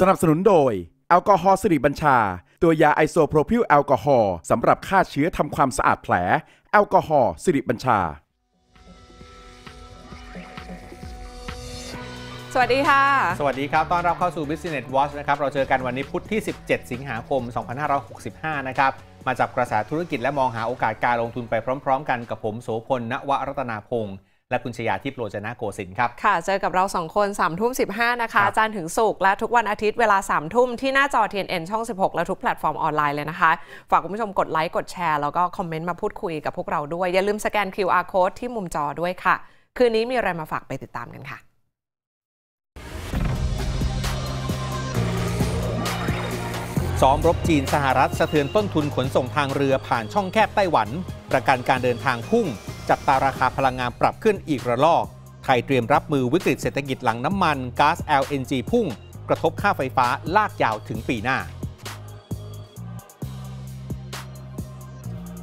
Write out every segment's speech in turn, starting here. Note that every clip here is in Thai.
สนับสนุนโดยแอลกอฮอล์สิริบัญชา ตัวยาไอโซโพรพิลแอลกอฮอล์สำหรับฆ่าเชื้อทำความสะอาดแผล แอลกอฮอล์สิริบัญชา สวัสดีค่ะ สวัสดีครับ ต้อนรับเข้าสู่ Business Watch นะครับ เราเจอกันวันนี้พุธที่ 17 สิงหาคม 2565 นะครับ มาจับกระแสธุรกิจและมองหาโอกาสการลงทุนไปพร้อม ๆ กันกับผมโสพลณวรัตนาพงศ์ และคุณชยาทิพย์โรจนะโกสินทร์ครับ ค่ะ เจอกับเราสองคนสามทุ่มสินะคะครับจันทร์ถึงศุกร์และทุกวันอาทิตย์เวลาสามทุ่มที่หน้าจอ TNN ช่อง 16 และทุกแพลตฟอร์มออนไลน์เลยนะคะ ฝากคุณผู้ชมกดไลค์ กดแชร์ แล้วก็คอมเมนต์มาพูดคุยกับพวกเราด้วย อย่าลืมสแกน QR code ที่มุมจอด้วยค่ะ คืนนี้มีอะไรมาฝากไปติดตามกันค่ะซ้อมรบจีนสหรัฐสะเทือนต้นทุนขนส่งทางเรือผ่านช่องแคบไต้หวัน ประกันการเดินทางพุ่ง จับตาราคาพลังงานปรับขึ้นอีกระลอก ไทยเตรียมรับมือวิกฤตเศรษฐกิจหลังน้ำมันก๊าซ LNG พุ่ง กระทบค่าไฟฟ้าลากยาวถึงปีหน้า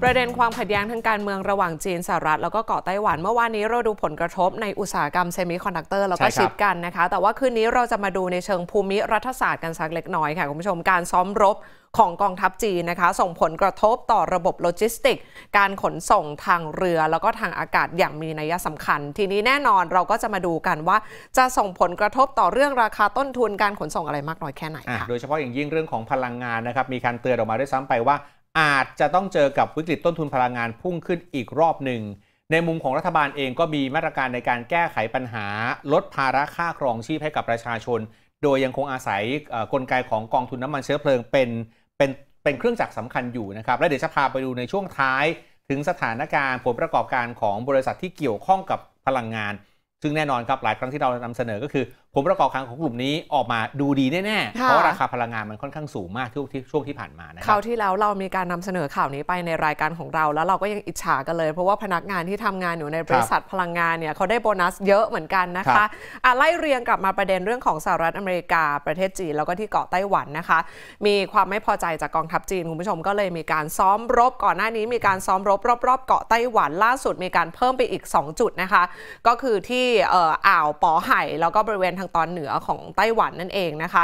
ประเด็นความขัดแย้งทางการเมืองระหว่างจีนสหรัฐแล้วก็เกาะไต้หวัน เมื่อวานนี้เราดูผลกระทบในอุตสาหกรรมเซมิคอนดักเตอร์แล้วก็ใช่ครับชิปกันนะคะ แต่ว่าคืนนี้เราจะมาดูในเชิงภูมิรัฐศาสตร์กันสักเล็กน้อยค่ะ คุณผู้ชมการซ้อมรบของกองทัพจีนนะคะ ส่งผลกระทบต่อระบบโลจิสติก การขนส่งทางเรือ แล้วก็ทางอากาศอย่างมีนัยสำคัญ ทีนี้แน่นอนเราก็จะมาดูกันว่า จะส่งผลกระทบต่อเรื่องราคาต้นทุนการขนส่งอะไรมากน้อยแค่ไหนอะค่ะโดยเฉพาะอย่างยิ่งเรื่องของพลังงานนะครับมีการเตือนออกมาด้วยซ้ำไปว่า อาจจะต้องเจอกับวิกฤตต้นทุนพลังงานพุ่งขึ้นอีกรอบหนึ่ง ในมุมของรัฐบาลเองก็มีมาตรการในการแก้ไขปัญหา ลดภาระค่าครองชีพให้กับประชาชน โดยยังคงอาศัยกลไกของกองทุนน้ำมันเชื้อเพลิงเป็นเป็นเป็นเครื่องจักรสำคัญอยู่นะครับ และเดี๋ยวจะพาไปดูในช่วงท้ายถึงสถานการณ์ผลประกอบการของบริษัทที่เกี่ยวข้องกับพลังงาน ซึ่งแน่นอนครับหลายครั้งที่เรานำเสนอก็คือ ผลประกอบการของกลุ่มนี้ออกมาดูดีแน่ๆค่ะเพราะว่าราคาพลังงานมันค่อนข้างสูงมากที่ที่ช่วงที่ผ่านมานะคครารัวบที่แล้วเรามีการนำเสนอข่าวนี้ไปในรายการของเรา แล้วเราก็ยังอิจฉากันเลย เพราะว่าพนักงานที่ทำงานอยู่ในบริษัทพลังงานเนี่ยเขาได้โบนัสเยอะเหมือนกันนะครัคะบอะไล่เรียงกลับมาประเด็นเรื่องของสหรัฐอเมริกาประเทศจีนแล้วก็ที่เกาะไต้หวันนะคะ มีความไม่พอใจจากกองทัพจีนคุณผู้ชมก็เลยมีการซ้อมรบก่อนหน้านี้มีการซ้อมรบรอบๆเกาะไต้หวันล่าสุดมีการเพิ่มไปอีก 2 จุดนะคะ ก็คือที่เอ่ออ่าวปอไห่แล้วก็บริเวณทางตอนเหนือของไต้หวันนั่นเองนะคะ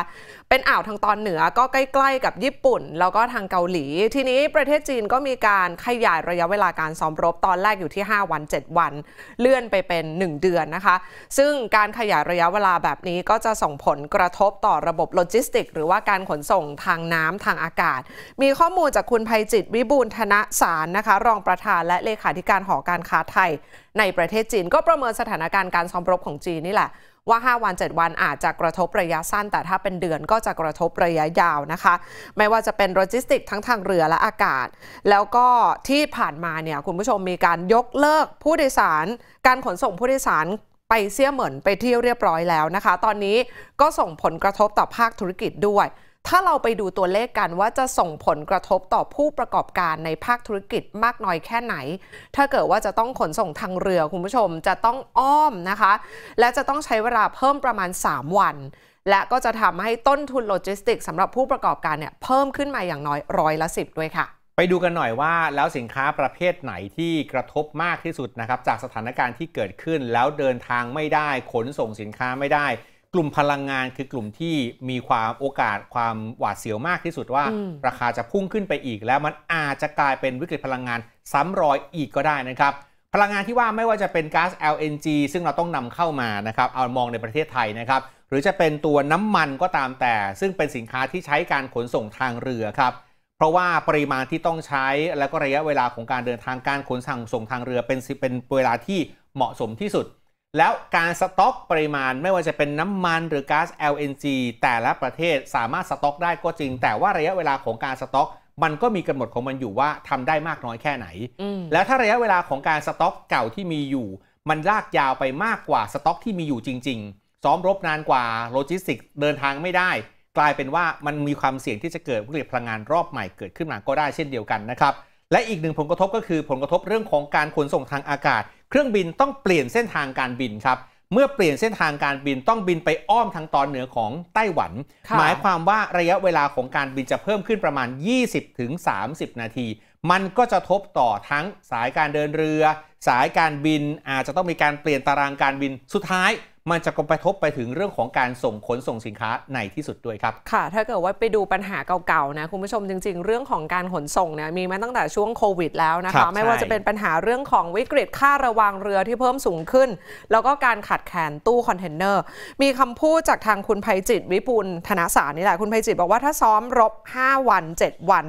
เป็นอ่าวทางตอนเหนือก็ใกล้ๆกับญี่ปุ่น แล้วก็ทางเกาหลี ทีนี้ประเทศจีนก็มีการขยายระยะเวลาการซ้อมรบตอนแรกอยู่ที่ 5 วัน 7 วัน เลื่อนไปเป็น 1 เดือนนะคะ ซึ่งการขยายระยะเวลาแบบนี้ก็จะส่งผลกระทบต่อระบบโลจิสติกส์ หรือว่าการขนส่งทางน้ำทางอากาศ มีข้อมูลจากคุณไพจิตร วิบูลย์ธนสารนะคะ รองประธานและเลขาธิการหอการค้าไทย ในประเทศจีนก็ประเมินสถานการณ์การซ้อมรบของจีนนี่แหละ ว่า 5 วัน 7 วันอาจจะกระทบระยะสั้น แต่ถ้าเป็นเดือนก็จะกระทบระยะยาวนะคะ ไม่ว่าจะเป็นโลจิสติกส์ทั้งทางเรือและอากาศ แล้วก็ที่ผ่านมาเนี่ยคุณผู้ชมมีการยกเลิกผู้โดยสาร การขนส่งผู้โดยสารไปเสี่ยเหมือนไปเที่ยวเรียบร้อยแล้วนะคะ ตอนนี้ก็ส่งผลกระทบต่อภาคธุรกิจด้วย ถ้าเราไปดูตัวเลขกันว่าจะส่งผลกระทบต่อผู้ประกอบการในภาคธุรกิจมากน้อยแค่ไหน ถ้าเกิดว่าจะต้องขนส่งทางเรือคุณผู้ชมจะต้องอ้อมนะคะ และจะต้องใช้เวลาเพิ่มประมาณ 3 วัน และก็จะทำให้ต้นทุนโลจิสติกสำหรับผู้ประกอบการเนี่ยเพิ่มขึ้นมาอย่างน้อยร้อยละสิบด้วยค่ะ ไปดูกันหน่อยว่าแล้วสินค้าประเภทไหนที่กระทบมากที่สุดนะครับจากสถานการณ์ที่เกิดขึ้นแล้วเดินทางไม่ได้ขนส่งสินค้าไม่ได้ กลุ่มพลังงานคือกลุ่มที่มีความโอกาสความหวาดเสียวมากที่สุดว่าอืมราคาจะพุ่งขึ้นไปอีก แล้วมันอาจจะกลายเป็นวิกฤตพลังงานซ้ำรอยอีกก็ได้นะครับ พลังงานที่ว่าไม่ว่าจะเป็นก๊าซ LNG ซึ่งเราต้องนำเข้ามานะครับเอามองในประเทศไทยนะครับ หรือจะเป็นตัวน้ำมันก็ตามแต่ ซึ่งเป็นสินค้าที่ใช้การขนส่งทางเรือครับเพราะว่าปริมาณที่ต้องใช้แล้วก็ระยะเวลาของการเดินทางการขนส่งส่งทางเรือเป็นสิเป็นเวลาที่เหมาะสมที่สุด แล้วการสต็อกปริมาณไม่ว่าจะเป็นน้ำมันหรือก๊าซ LNG แต่ละประเทศสามารถสต็อกได้ก็จริง แต่ว่าระยะเวลาของการสต็อก มันก็มีกำหนดของมันอยู่ว่าทำได้มากน้อยแค่ไหนอืมแล้วถ้าระยะเวลาของการสต็อกเก่าที่มีอยู่ มันลากยาวไปมากกว่าสต็อกที่มีอยู่จริง ๆ ซ้อมรบนานกว่าโลจิสติกส์เดินทางไม่ได้ กลายเป็นว่ามันมีความเสี่ยงที่จะเกิดวิกฤตพลังงานรอบใหม่เกิดขึ้นมาก็ได้เช่นเดียวกันนะครับและอีกหนึ่งผลกระทบก็คือผลกระทบเรื่องของการขนส่งทางอากาศ เครื่องบินต้องเปลี่ยนเส้นทางการบินครับเมื่อเปลี่ยนเส้นทางการบินต้องบินไปอ้อมทางตอนเหนือของไต้หวันค่ะหมายความว่าระยะเวลาของการบินจะเพิ่มขึ้นประมาณ 20-30ถึง30 นาที มันก็จะทบต่อทั้งสายการเดินเรือ สายการบินอาจจะต้องมีการเปลี่ยนตารางการบินสุดท้าย มันจะกระทบไปถึงเรื่องของการส่งขนส่งสินค้าในที่สุดด้วยครับ ค่ะ ถ้าเกิดว่าไปดูปัญหาเก่าๆนะคุณผู้ชมจริง ๆ เรื่องของการขนส่งเนี่ยมีมาตั้งแต่ช่วงโควิดแล้วนะครับ ใช่ค่ะ ไม่ว่าจะเป็นปัญหาเรื่องของวิกฤตค่าระวางเรือที่เพิ่มสูงขึ้น แล้วก็การขาดแคลนตู้คอนเทนเนอร์ มีคำพูดจากทางคุณไพจิตร วิบูลย์ธนสารนี่แหละคุณไพจิตรบอกว่าถ้าซ้อมรบ 5 วัน 7 วัน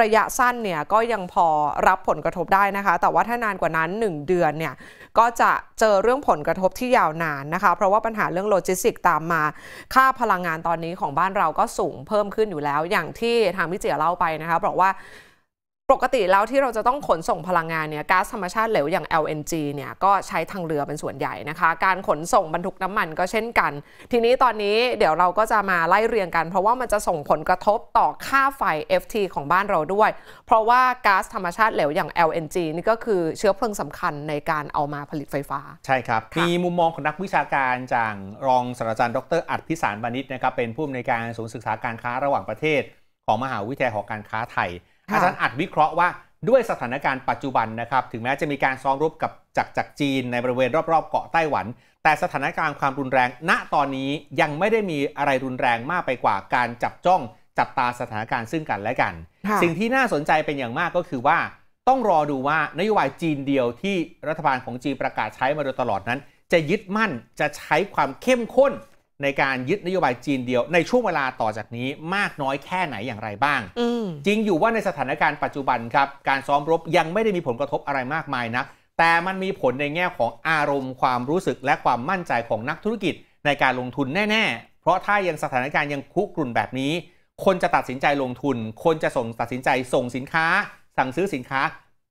ระยะสั้นเนี่ยก็ยังพอรับผลกระทบได้นะคะ แต่ว่าถ้านานกว่านั้น 1 เดือนเนี่ยก็จะเจอเรื่องผลกระทบที่ยาวนานนะคะเพราะว่าปัญหาเรื่องโลจิสติกตามมา ค่าพลังงานตอนนี้ของบ้านเราก็สูงเพิ่มขึ้นอยู่แล้ว อย่างที่ทางพี่เจียเล่าไปนะคะบอกว่า ปกติแล้วที่เราจะต้องขนส่งพลังงานเนี่ยก๊าซธรรมชาติเหลวอย่าง LNG เนี่ยก็ใช้ทางเรือเป็นส่วนใหญ่นะคะ การขนส่งบรรทุกน้ำมันก็เช่นกัน ทีนี้ตอนนี้เดี๋ยวเราก็จะมาไล่เรียงกัน เพราะว่ามันจะส่งผลกระทบต่อค่าไฟ FT ของบ้านเราด้วย เพราะว่าก๊าซธรรมชาติเหลวอย่าง LNG นี่ก็คือเชื้อเพลิงสำคัญในการเอามาผลิตไฟฟ้า ใช่ครับค่ะมีมุมมองของนักวิชาการจากรองศาสตราจารย์ดรอัดพิสารบานิชนะครับเป็นผู้อำนวยการศูนย์ศึกษาการค้าระหว่างประเทศ ของมหาวิทยาลัยหอการค้าไทย อาจารย์อัดวิเคราะห์ว่าด้วยสถานการณ์ปัจจุบันนะครับ ถึงแม้จะมีการซ้อมรบกับจากจากจีนในบริเวณรอบๆ เกาะไต้หวัน แต่สถานการณ์ความรุนแรง ณตอนนี้ยังไม่ได้มีอะไรรุนแรงมากไปกว่าการจับจ้อง จับตาสถานการณ์ซึ่งกันและกันค่ะสิ่งที่น่าสนใจเป็นอย่างมากก็คือว่า ต้องรอดูว่านโยบายจีนเดียวที่รัฐบาลของจีนประกาศใช้มาโดยตลอดนั้น จะยึดมั่นจะใช้ความเข้มข้น ในการยึดนโยบายจีนเดียวในช่วงเวลาต่อจากนี้มากน้อยแค่ไหนอย่างไรบ้างอืมจริงอยู่ว่าในสถานการณ์ปัจจุบันครับ การซ้อมรบยังไม่ได้มีผลกระทบอะไรมากมายนัก แต่มันมีผลในแง่ของอารมณ์ความรู้สึกและความมั่นใจของนักธุรกิจในการลงทุนแน่ ๆ เพราะถ้ายังสถานการณ์ยังคุกรุ่นแบบนี้ คนจะตัดสินใจลงทุน คนจะส่งตัดสินใจส่งสินค้า สั่งซื้อสินค้า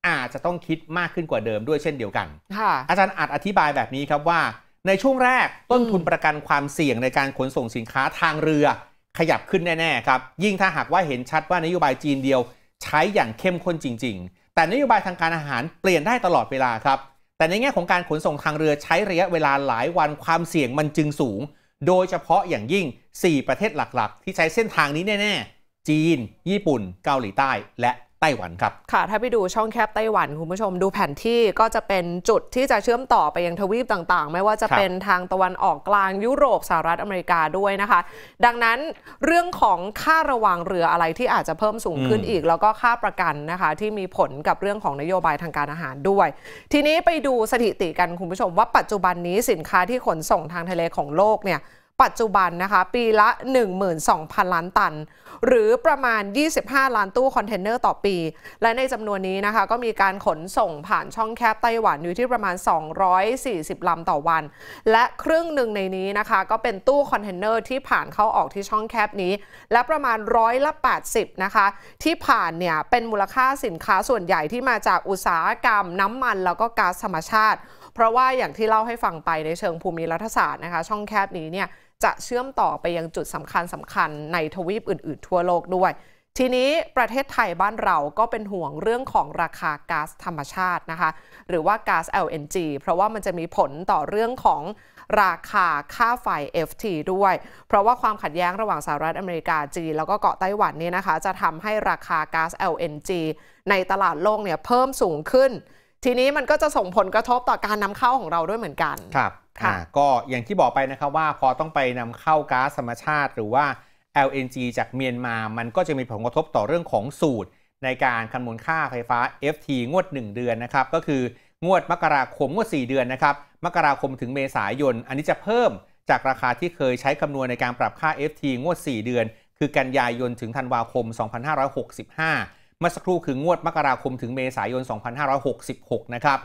อาจจะต้องคิดมากขึ้นกว่าเดิมด้วยเช่นเดียวกันค่ะอาจารย์อาจอธิบายแบบนี้ครับว่า ในช่วงแรกต้นทุนอืมประกันความเสี่ยงในการขนส่งสินค้าทางเรือ ขยับขึ้นแน่ๆครับ ยิ่งถ้าหากว่าเห็นชัดว่านโยบายจีนเดียว ใช้อย่างเข้มข้นจริง ๆ แต่นโยบายทางการอาหารเปลี่ยนได้ตลอดเวลาครับ แต่ในแง่ของการขนส่งทางเรือใช้ระยะเวลาหลายวันความเสี่ยงมันจึงสูง โดยเฉพาะอย่างยิ่ง 4 ประเทศหลักๆ ที่ใช้เส้นทางนี้แน่ ๆ จีน ญี่ปุ่น เกาหลีใต้ และ ไต้หวันครับค่ะถ้าไปดูช่องแคบไต้หวันคุณผู้ชมดูแผนที่ก็จะเป็นจุดที่จะเชื่อมต่อไปยังทวีปต่างๆ ไม่ว่าจะครับเป็นทางตะวันออกกลางยุโรปสหรัฐอเมริกาด้วยนะคะ ดังนั้นเรื่องของค่าระวังเรืออะไรที่อาจจะเพิ่มสูงขึ้นอืมอีก แล้วก็ค่าประกันนะคะ ที่มีผลกับเรื่องของนโยบายทางการอาหารด้วย ทีนี้ไปดูสถิติกันคุณผู้ชมว่าปัจจุบันนี้สินค้าที่ขนส่งทางทะเลของโลกเนี่ย ปัจจุบันนะคะปีละ 12,000 ล้านตัน หรือประมาณ 25 ล้านตู้คอนเทนเนอร์ต่อปี และในจำนวนนี้นะคะก็มีการขนส่งผ่านช่องแคบไต้หวันอยู่ที่ประมาณ 240 ลำต่อวัน และครึ่งหนึ่งในนี้นะคะ ก็เป็นตู้คอนเทนเนอร์ที่ผ่านเข้าออกที่ช่องแคบนี้ และประมาณร้อยละ80นะคะที่ผ่านเนี่ยเป็นมูลค่าสินค้าส่วนใหญ่ที่มาจากอุตสาหกรรม น้ำมันแล้วก็ก๊าซธรรมชาติ เพราะว่าอย่างที่เล่าให้ฟังไปในเชิงภูมิรัฐศาสตร์นะคะ ช่องแคบนี้เนี่ยจะเชื่อมต่อไปยังจุดสำคัญสำคัญในทวีปอื่น ๆ ทั่วโลกด้วย ทีนี้ประเทศไทยบ้านเราก็เป็นห่วงเรื่องของราคาก๊าซธรรมชาตินะคะ หรือว่าก๊าซ LNG เพราะว่ามันจะมีผลต่อเรื่องของราคาค่าไฟ FT ด้วย เพราะว่าความขัดแย้งระหว่างสหรัฐอเมริกาจีนแล้วก็เกาะไต้หวันเนี่ยนะคะ จะทำให้ราคาก๊าซ LNG ในตลาดโลกเนี่ยเพิ่มสูงขึ้น ทีนี้มันก็จะส่งผลกระทบต่อการนำเข้าของเราด้วยเหมือนกัน ครับค่ะอ่าก็อย่างที่บอกไปนะครับว่าพอต้องไปนำเข้าก๊าซธรรมชาติ หรือว่า LNG จากเมียนมา มันก็จะมีผลกระทบต่อเรื่องของสูตร ในการคำนวณค่าไฟฟ้า FT งวด 1 เดือนนะครับ ก็คืองวดมกราคมงวด 4 เดือนนะครับ มกราคมถึงเมษายน อันนี้จะเพิ่มจากราคาที่เคยใช้คำนวณในการปรับค่า FT งวด 4 เดือน คือกันยายนถึงธันวาคม 2565 เมื่อสักครู่คืองวดมกราคมถึงเมษายน 2566 นะครับ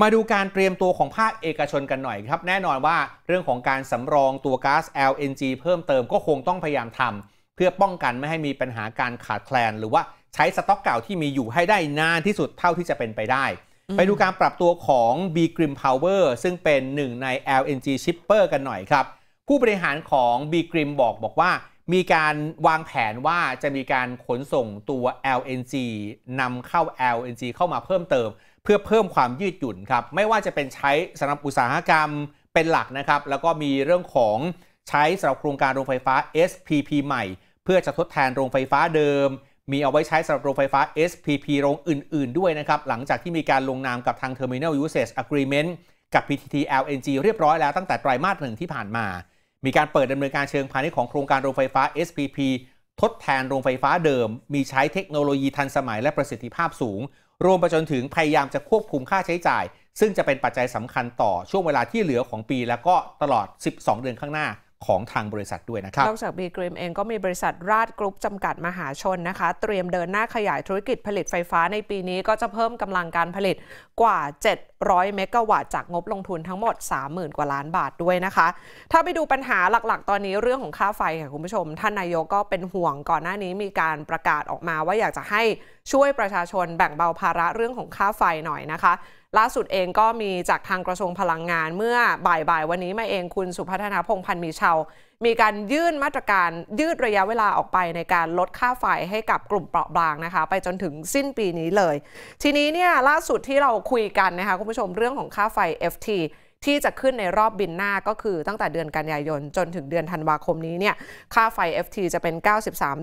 มาดูการเตรียมตัวของภาคเอกชนกันหน่อยครับ แน่นอนว่าเรื่องของการสำรองตัวก๊าซ LNG เพิ่มเติมก็คงต้องพยายามทำเพื่อป้องกันไม่ให้มีปัญหาการขาดแคลน หรือว่าใช้สต็อกเก่าที่มีอยู่ให้ได้นานที่สุดเท่าที่จะเป็นไปได้ ไปดูการปรับตัวของ B Grim Power ซึ่งเป็นหนึ่งใน LNG shipper กันหน่อยครับ ผู้บริหารของ B Grim บอกบอกว่า มีการวางแผนว่าจะมีการขนส่งตัว LNG นำเข้า LNG เข้ามาเพิ่มเติม เพื่อเพิ่มความยืดหยุ่นครับ ไม่ว่าจะเป็นใช้สำหรับอุตสาหกรรมเป็นหลักนะครับ แล้วก็มีเรื่องของใช้สำหรับโครงการโรงไฟฟ้า SPP ใหม่ เพื่อจะทดแทนโรงไฟฟ้าเดิม มีเอาไว้ใช้สำหรับโรงไฟฟ้า SPP โรงอื่น ๆ ด้วยนะครับ หลังจากที่มีการลงนามกับทาง Terminal Usage Agreement กับ PTT LNG เรียบร้อยแล้วตั้งแต่ไตรมาสหนึ่งที่ผ่านมา มีการเปิดดำเนินการเชิงพาณิชย์ของโครงการโรงไฟฟ้า SPP ทดแทนโรงไฟฟ้าเดิม มีใช้เทคโนโลยีทันสมัยและประสิทธิภาพสูง รวมไปจนถึงพยายามจะควบคุมค่าใช้จ่าย ซึ่งจะเป็นปัจจัยสำคัญต่อช่วงเวลาที่เหลือของปี แล้วก็ตลอด 12 เดือนข้างหน้า ของทางบริษัทด้วยนะครับ นอกจากบีกริมเองก็มีบริษัทราชกรุ๊ปจำกัดมหาชนนะคะ เตรียมเดินหน้าขยายธุรกิจผลิตไฟฟ้าในปีนี้ก็จะเพิ่มกำลังการผลิตกว่า 700 เมกะวัตต์จากงบลงทุนทั้งหมด 30,000 กว่าล้านบาทด้วยนะคะ ถ้าไปดูปัญหาหลักๆ ตอนนี้เรื่องของค่าไฟค่ะคุณผู้ชม ท่านนายกก็เป็นห่วงก่อนหน้านี้มีการประกาศออกมาว่าอยากจะให้ช่วยประชาชนแบ่งเบาภาระเรื่องของค่าไฟหน่อยนะคะ ล่าสุดเองก็มีจากทางกระทรวงพลังงานเมื่อบ่ายๆ วันนี้มาเองคุณสุพัฒนาพงพันธ์มีเชามีการยื่นมาตรการยืดระยะเวลาออกไปในการลดค่าไฟให้กับกลุ่มเปราะบางนะคะ ไปจนถึงสิ้นปีนี้เลย ทีนี้เนี่ยล่าสุดที่เราคุยกันนะคะคุณผู้ชมเรื่องของค่าไฟ FT ที่จะขึ้นในรอบบินหน้าก็คือตั้งแต่เดือนกันยายนจนถึงเดือนธันวาคมนี้เนี่ยค่าไฟ FT จะเป็น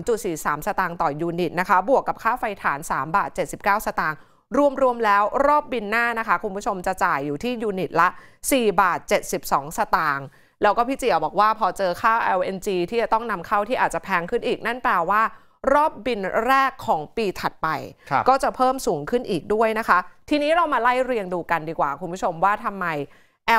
93.43 สตางค์ต่อยูนิตนะคะ บวกกับค่าไฟฐาน 3 บาท 79 สตางค์ รวมๆแล้วรอบบินหน้านะคะ คุณผู้ชมจะจ่ายอยู่ที่ยูนิตละ 4 บาท 72 สตางค์แล้วก็พี่เจียวบอกว่าพอเจอค่า LNG ที่จะต้องนำเข้าที่อาจจะแพงขึ้นอีก นั่นแปลว่ารอบบินแรกของปีถัดไป ก็จะเพิ่มสูงขึ้นอีกด้วยนะคะ ทีนี้เรามาไล่เรียงดูกันดีกว่า คุณผู้ชมว่าทำไม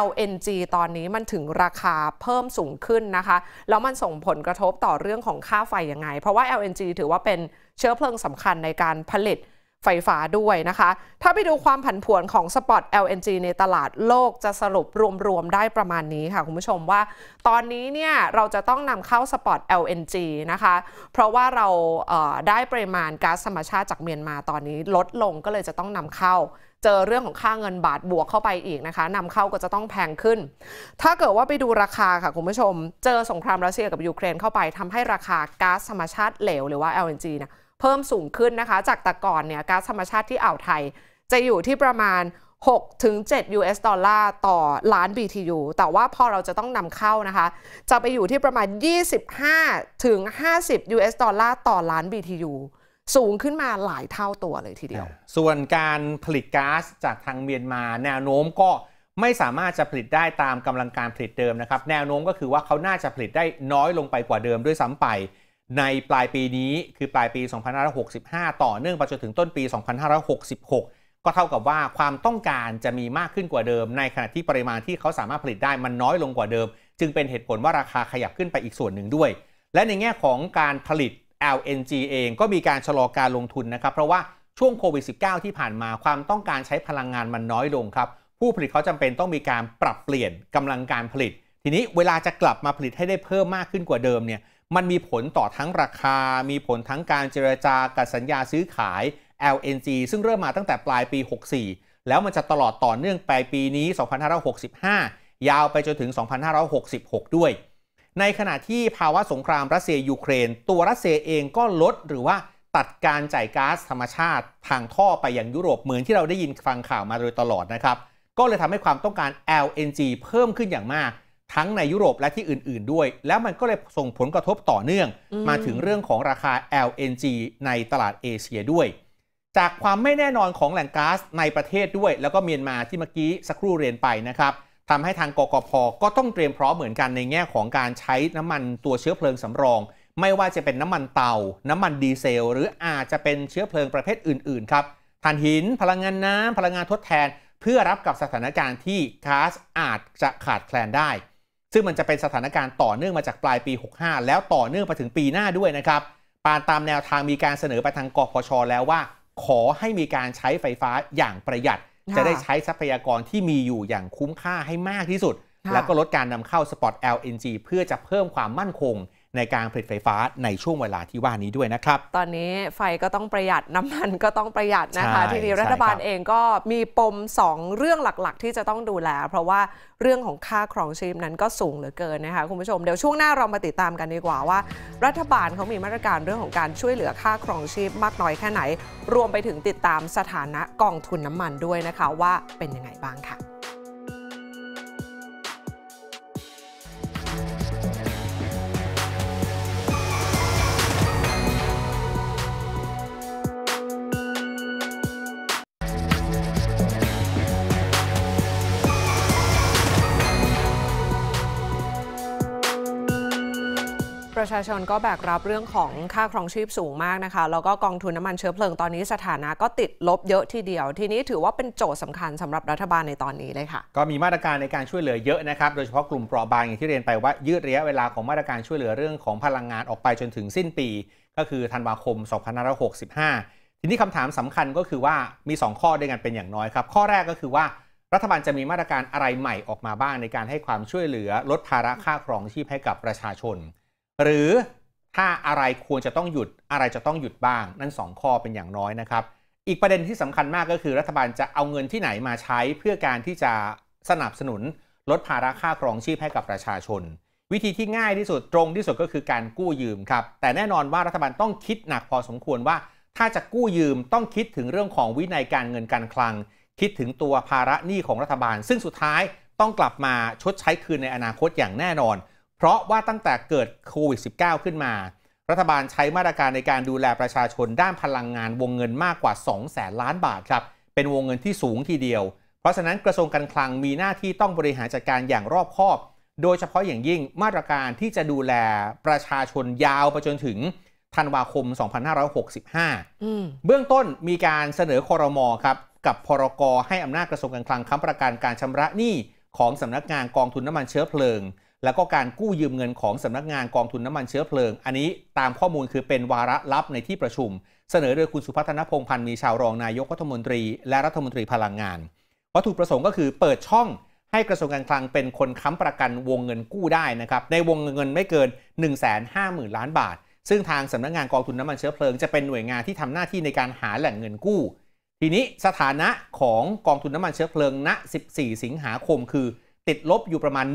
LNG ตอนนี้มันถึงราคาเพิ่มสูงขึ้นนะคะ แล้วมันส่งผลกระทบต่อเรื่องของค่าไฟยังไง เพราะว่า LNG ถือว่าเป็นเชื้อเพลิงสำคัญในการผลิต ไฟฟ้าด้วยนะคะ ถ้าไปดูความผันผวนของสปอต LNG ในตลาดโลกจะสรุปรวมๆได้ประมาณนี้ค่ะคุณผู้ชมว่า ตอนนี้เนี่ยเราจะต้องนำเข้าสปอต LNG นะคะ เพราะว่าเราเได้ปริมาณก๊าซธรรมชาติจากเมียนมาตอนนี้ลดลงก็เลยจะต้องนำเข้าเจอเรื่องของค่าเงินบาทบวกเข้าไปอีกนะคะนำเข้าก็จะต้องแพงขึ้น ถ้าเกิดว่าไปดูราคาค่ะคุณผู้ชม เจอสงครามรัสเซียกับยูเครนเข้าไปทำให้ราคาก๊าซธรรมชาติเหลวหรือว่า LNG เนี่ย เพิ่มสูงขึ้นนะคะ จากแต่ก่อนเนี่ยก๊าซธรรมชาติที่อ่าวไทย จะอยู่ที่ประมาณ6ถึง7 US ดอลลาร์ต่อล้าน BTU แต่ว่าพอเราจะต้องนำเข้านะคะ จะไปอยู่ที่ประมาณ 25ถึง50 US ดอลลาร์ต่อล้าน BTU สูงขึ้นมาหลายเท่าตัวเลยทีเดียว ส่วนการผลิตก๊าซจากทางเมียนมาแนวโน้มก็ไม่สามารถจะผลิตได้ตามกำลังการผลิตเดิมนะครับ แนวโน้มก็คือว่าเขาน่าจะผลิตได้น้อยลงไปกว่าเดิมด้วยซ้ำไป ในปลายปีนี้คือปลายปี 2565 ต่อเนื่องไปจนถึงต้นปี 2566 ก็เท่ากับว่าความต้องการจะมีมากขึ้นกว่าเดิม ในขณะที่ปริมาณที่เขาสามารถผลิตได้มันน้อยลงกว่าเดิม จึงเป็นเหตุผลว่าราคาขยับขึ้นไปอีกส่วนหนึ่งด้วย และในแง่ของการผลิต LNG เองก็มีการชะลอการลงทุนนะครับ เพราะว่าช่วงโควิด -19 ที่ผ่านมาความต้องการใช้พลังงานมันน้อยลงครับ ผู้ผลิตเขาจำเป็นต้องมีการปรับเปลี่ยนกำลังการผลิต ทีนี้เวลาจะกลับมาผลิตให้ได้เพิ่มมากขึ้นกว่าเดิมเนี่ย มันมีผลต่อทั้งราคา มีผลทั้งการเจรจากับสัญญาซื้อขาย LNG ซึ่งเริ่มมาตั้งแต่ปลายปี 64 แล้วมันจะตลอดต่อเนื่องไปปีนี้ 2565 ยาวไปจนถึง 2566 ด้วย ในขณะที่ภาวะสงครามรัสเซียยูเครน ตัวรัสเซียเองก็ลดหรือว่าตัดการจ่ายก๊าซธรรมชาติ ทางท่อไปยังยุโรปเหมือนที่เราได้ยินฟังข่าวมาโดยตลอดนะครับ ก็เลยทำให้ความต้องการ LNG เพิ่มขึ้นอย่างมาก ทั้งในยุโรปและที่อื่น ๆ ด้วย แล้วมันก็เลยส่งผลกระทบต่อเนื่อง มาถึงเรื่องของราคา LNG ในตลาดเอเชียด้วย จากความไม่แน่นอนของแหล่งก๊าซในประเทศด้วย แล้วก็เมียนมาที่เมื่อกี้สักครู่เรียนไปนะครับทำให้ทางกกพก็ต้องเตรียมพร้อมเหมือนกันในแง่ของการใช้น้ำมันตัวเชื้อเพลิงสำรอง ไม่ว่าจะเป็นน้ำมันเตา น้ำมันดีเซล หรืออาจจะเป็นเชื้อเพลิงประเภทอื่น ๆ ครับถ่านหิน พลังงานน้ำพลังงานทดแทน เพื่อรับกับสถานการณ์ที่ก๊าซอาจจะขาดแคลนได้ ซึ่งมันจะเป็นสถานการณ์ต่อเนื่องมาจากปลายปี 65 แล้วต่อเนื่องไปถึงปีหน้าด้วยนะครับปานตามแนวทางมีการเสนอไปทางกพชแล้วว่า ขอให้มีการใช้ไฟฟ้าอย่างประหยัด จะได้ใช้ทรัพยากรที่มีอยู่อย่างคุ้มค่าให้มากที่สุด แล้วก็ลดการนำเข้าสปอต LNG เพื่อจะเพิ่มความมั่นคง ในการผลิตไฟฟ้าในช่วงเวลาที่ว่านี้ด้วยนะครับ ตอนนี้ไฟก็ต้องประหยัดน้ำมันก็ต้องประหยัดนะคะ ทีนี้รัฐบาลเองก็มีปม 2 เรื่องหลักๆ ที่จะต้องดูแล เพราะว่าเรื่องของค่าครองชีพนั้นก็สูงเหลือเกินนะคะคุณผู้ชมเดี๋ยวช่วงหน้าเรามาติดตามกันดีกว่าว่า รัฐบาลเขามีมาตรการเรื่องของการช่วยเหลือค่าครองชีพมากน้อยแค่ไหน รวมไปถึงติดตามสถานะกองทุนน้ำมันด้วยนะคะว่าเป็นยังไงบ้างค่ะ ประชาชนก็แบกรับเรื่องของค่าครองชีพสูงมากนะคะ แล้วก็กองทุนน้ำมันเชื้อเพลิงตอนนี้สถานะก็ติดลบเยอะทีเดียว ทีนี้ถือว่าเป็นโจทย์สำคัญสำหรับรัฐบาลในตอนนี้เลยค่ะ ก็มีมาตรการในการช่วยเหลือเยอะนะครับ โดยเฉพาะกลุ่มเปราะบางอย่างที่เรียนไปว่ายืดระยะเวลาของมาตรการช่วยเหลือเรื่องของพลังงานออกไปจนถึงสิ้นปี ก็คือธันวาคม 2565 ทีนี้คำถามสำคัญก็คือว่ามี 2 ข้อด้วยกันเป็นอย่างน้อยครับ ข้อแรกก็คือว่ารัฐบาลจะมีมาตรการอะไรใหม่ออกมาบ้างในการให้ความช่วยเหลือลดภาระค่าครองชีพให้กับประชาชน หรือถ้าอะไรควรจะต้องหยุดอะไรจะต้องหยุดบ้าง นั่น 2 ข้อเป็นอย่างน้อยนะครับ อีกประเด็นที่สำคัญมากก็คือรัฐบาลจะเอาเงินที่ไหนมาใช้เพื่อการที่จะสนับสนุน ลดภาระค่าครองชีพให้กับประชาชน วิธีที่ง่ายที่สุดตรงที่สุดก็คือการกู้ยืมครับ แต่แน่นอนว่ารัฐบาลต้องคิดหนักพอสมควรว่า ถ้าจะกู้ยืมต้องคิดถึงเรื่องของวินัยการเงินการคลัง คิดถึงตัวภาระหนี้ของรัฐบาล ซึ่งสุดท้ายต้องกลับมาชดใช้คืนในอนาคตอย่างแน่นอน เพราะว่าตั้งแต่เกิดโควิด -19 ขึ้นมา รัฐบาลใช้มาตรการในการดูแลประชาชนด้านพลังงานวงเงินมากกว่า 2 แสนล้านบาทครับ เป็นวงเงินที่สูงทีเดียว เพราะฉะนั้นกระทรวงการคลังมีหน้าที่ต้องบริหารจัดการอย่างรอบคอบ โดยเฉพาะอย่างยิ่งมาตรการที่จะดูแลประชาชนยาวไปจนถึงธันวาคม 2565 เบื้องต้นมีการเสนอคอรมอครับกับพรกให้อำนาจกระทรวงการคลังค้ำประกันการชำระหนี้ของสำนักงานกองทุนน้ำมันเชื้อเพลิง แล้วก็การกู้ยืมเงินของสำนักงานกองทุนน้ำมันเชื้อเพลิง อันนี้ตามข้อมูลคือเป็นวาระลับในที่ประชุม เสนอโดยคุณสุพัฒนพงพันธ์มีชาวรองนายกรัฐมนตรี และรัฐมนตรีพลังงาน วัตถุประสงค์ก็คือเปิดช่องให้กระทรวงการคลังเป็นคนค้ำประกันวงเงินกู้ได้นะครับในวงเงินไม่เกิน 1 5 0 0 0 0 ล้านบาท ซึ่งทางสำนักงานกองทุนน้ำมันเชื้อเพลิงจะเป็นหน่วยงานที่ทำหน้าที่ในการหาแหล่งเงินกู้ ทีนี้สถานะของกองทุนน้ำมันเชื้อเพลิงณ 14 สิงหาคมคือ ติดลบอยู่ประมาณ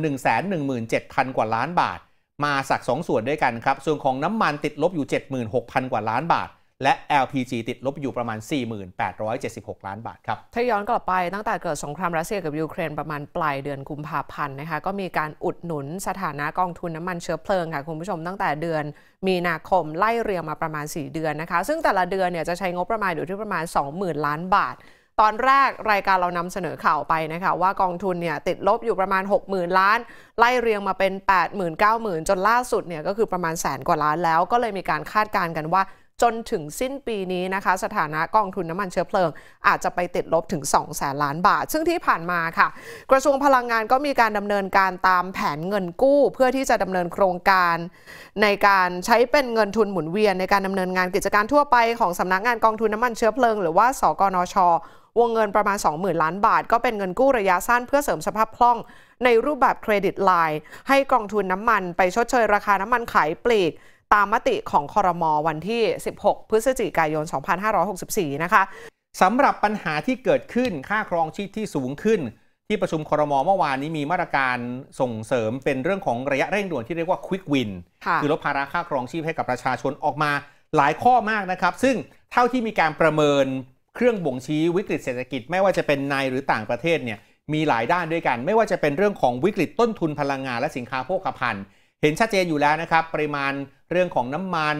117,000 กว่าล้านบาท มาสักสองส่วนด้วยกันครับ ส่วนของน้ำมันติดลบอยู่ 76,000 กว่าล้านบาท และ LPG ติดลบอยู่ประมาณ 4,876 ล้านบาทครับ ถ้าย้อนกลับไปตั้งแต่เกิดสงครามรัสเซียกับยูเครนประมาณปลายเดือนกุมภาพันธ์นะคะก็มีการอุดหนุนสถานะกองทุนน้ำมันเชื้อเพลิงค่ะคุณผู้ชมตั้งแต่เดือน มีนาคมไล่เรียงมาประมาณ 4 เดือนนะคะ ซึ่งแต่ละเดือนเนี่ยจะใช้งบประมาณอยู่ที่ประมาณ 20,000 ล้านบาท ตอนแรกรายการเรานำเสนอข่าวไปนะคะ ว่ากองทุนเนี่ยติดลบอยู่ประมาณ 60,000 ล้าน ไล่เรียงมาเป็น 80,000 90,000 จนล่าสุดเนี่ยก็คือประมาณแสนกว่าล้านแล้ว ก็เลยมีการคาดการณ์กันว่าจนถึงสิ้นปีนี้นะคะ สถานะกองทุนน้ำมันเชื้อเพลิง อาจจะไปติดลบถึง 2 แสนล้านบาท ซึ่งที่ผ่านมาค่ะ กระทรวงพลังงานก็มีการดำเนินการตามแผนเงินกู้ เพื่อที่จะดำเนินโครงการ ในการใช้เป็นเงินทุนหมุนเวียนในการดำเนินงานกิจการทั่วไปของสำนักงานกองทุนน้ำมันเชื้อเพลิง หรือว่าสกนช วงเงินประมาณ 20,000 ล้านบาท ก็เป็นเงินกู้ระยะสั้นเพื่อเสริมสภาพคล่อง ในรูปแบบเครดิตไลน์ให้กองทุนน้ำมันไปชดเชยราคาน้ำมันขายปลีกตามมติของคอรมอวันที่ 16 พฤศจิกายน 2564 นะคะสำหรับปัญหาที่เกิดขึ้นค่าครองชีพที่สูงขึ้น ที่ประชุมครมเมื่อวานนี้มีมาตรการส่งเสริมเป็นเรื่องของระยะเร่งด่วนที่เรียกว่า Quick Win ค่ะคือลดภาระค่าครองชีพให้กับประชาชนออกมาหลายข้อมากนะครับ ซึ่งเท่าที่มีการประเมิน เครื่องบ่งชี้วิกฤตเศรษฐกิจไม่ว่าจะเป็นในหรือต่างประเทศเนี่ยมีหลายด้านด้วยกัน ไม่ว่าจะเป็นเรื่องของวิกฤตต้นทุนพลังงานและสินค้าโภคภัณฑ์ เห็นชัดเจนอยู่แล้วนะครับ ปริมาณเรื่องของน้ำมัน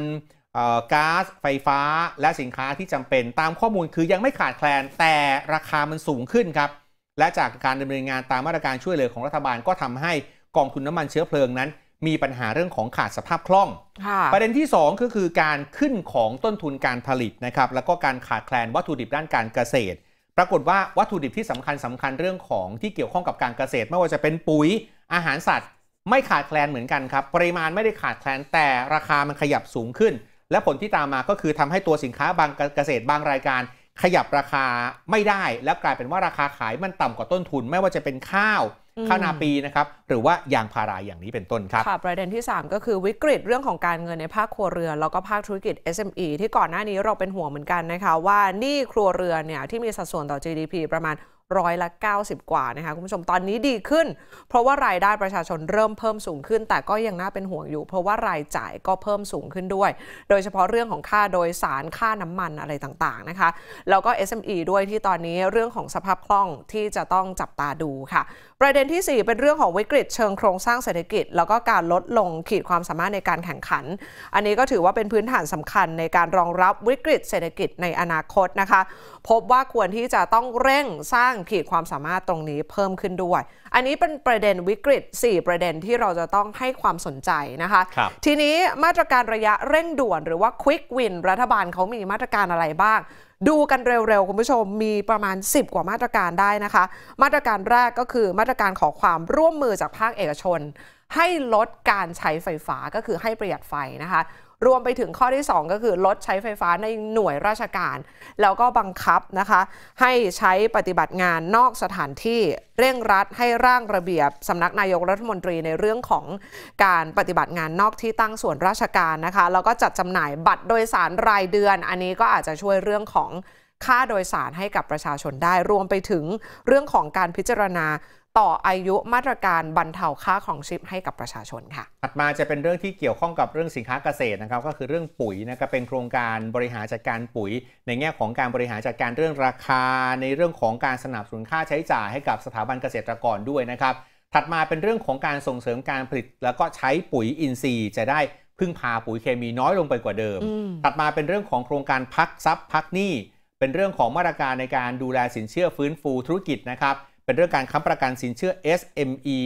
ก๊าซไฟฟ้าและสินค้าที่จำเป็น ตามข้อมูลคือยังไม่ขาดแคลน แต่ราคามันสูงขึ้นครับและจากการดำเนินงานตามมาตรการช่วยเหลือของรัฐบาลก็ทำให้กองทุนน้ำมันเชื้อเพลิงนั้น มีปัญหาเรื่องของขาดสภาพคล่องค่ะประเด็นที่ 2 ก็คือการขึ้นของต้นทุนการผลิตนะครับ แล้วก็การขาดแคลนวัตถุดิบด้านการเกษตร ปรากฏว่าวัตถุดิบที่สำคัญสำคัญเรื่องของที่เกี่ยวข้องกับการเกษตร ไม่ว่าจะเป็นปุ๋ยอาหารสัตว์ ไม่ขาดแคลนเหมือนกันครับ ปริมาณไม่ได้ขาดแคลนแต่ราคามันขยับสูงขึ้น และผลที่ตามมาก็คือทำให้ตัวสินค้าบางเกษตรบางรายการ ขยับราคาไม่ได้ และกลายเป็นว่าราคาขายมันต่ำกว่าต้นทุน ไม่ว่าจะเป็นข้าวอืม ข้าวนาปีนะครับหรือว่ายางพาราอย่างนี้เป็นต้นครับค่ะประเด็นที่ 3 ก็คือวิกฤตเรื่องของการเงินในภาคครัวเรือนแล้วก็ภาคธุรกิจ SME ที่ก่อนหน้านี้เราเป็นห่วงเหมือนกันนะคะว่าหนี้ครัวเรือนเนี่ยที่มีสัดส่วนต่อ GDP ประมาณร้อยละ 90 กว่านะคะคุณผู้ชมตอนนี้ดีขึ้น เพราะว่ารายได้ประชาชนเริ่มเพิ่มสูงขึ้น แต่ก็ยังน่าเป็นห่วงอยู่ เพราะว่ารายจ่ายก็เพิ่มสูงขึ้นด้วย โดยเฉพาะเรื่องของค่าโดยสารค่าน้ำมันอะไรต่างๆนะคะแล้วก็ SME ด้วยที่ตอนนี้เรื่องของสภาพคล่องที่จะต้องจับตาดูค่ะ ปประเด็นที่ 4 เป็นเรื่องของวิกฤตเชิงโครงสร้างเศรษฐกิจ แล้วก็การลดลงขีดความสามารถในการแข่งขัน อันนี้ก็ถือว่าเป็นพื้นฐานสำคัญในการรองรับวิกฤตเศรษฐกิจในอนาคตนะคะ พบว่าควรที่จะต้องเร่งสร้างขีดความสามารถตรงนี้เพิ่มขึ้นด้วย อันนี้เป็นประเด็นวิกฤต 4 ประเด็นที่เราจะต้องให้ความสนใจนะคะครับทีนี้มาตรการระยะเร่งด่วน หรือว่า Quick Win รัฐบาลเขามีมาตรการอะไรบ้าง ดูกันเร็วๆ คุณผู้ชมมีประมาณ 10 กว่ามาตรการได้นะคะ มาตรการแรกก็คือมาตรการขอความร่วมมือจากภาคเอกชน ให้ลดการใช้ไฟฟ้าก็คือให้ประหยัดไฟนะคะ รวมไปถึงข้อที่ 2 ก็คือลดใช้ไฟฟ้าในหน่วยราชการ แล้วก็บังคับนะคะให้ใช้ปฏิบัติงานนอกสถานที่เร่งรัดให้ร่างระเบียบสำนักนายกรัฐมนตรีในเรื่องของการปฏิบัติงานนอกที่ตั้งส่วนราชการนะคะแล้วก็จัดจำหน่ายบัตรโดยสารรายเดือน อันนี้ก็อาจจะช่วยเรื่องของ ค่าโดยสารให้กับประชาชนได้ รวมไปถึงเรื่องของการพิจารณาต่ออายุมาตรการบรรเทาค่าของชีพให้กับประชาชนค่ะถัดมาจะเป็นเรื่องที่เกี่ยวข้องกับเรื่องสินค้าเกษตรนะครับ ก็คือเรื่องปุ๋ยนะครับเป็นโครงการบริหารจัดการปุ๋ย ในแง่ของการบริหารจัดการเรื่องราคา ในเรื่องของการสนับสนุนค่าใช้จ่ายให้กับสถาบันเกษตรกรด้วยนะครับ ถัดมาเป็นเรื่องของการส่งเสริมการผลิต แล้วก็ใช้ปุ๋ยอินทรีย์ จะได้พึ่งพาปุ๋ยเคมีน้อยลงไปกว่าเดิมอืมถัดมาเป็นเรื่องของโครงการพักทรัพย์พักหนี้ เป็นเรื่องของมาตรการในการดูแลสินเชื่อฟื้นฟูธุรกิจนะครับ เป็นเรื่องการค้ำประกันสินเชื่อ SME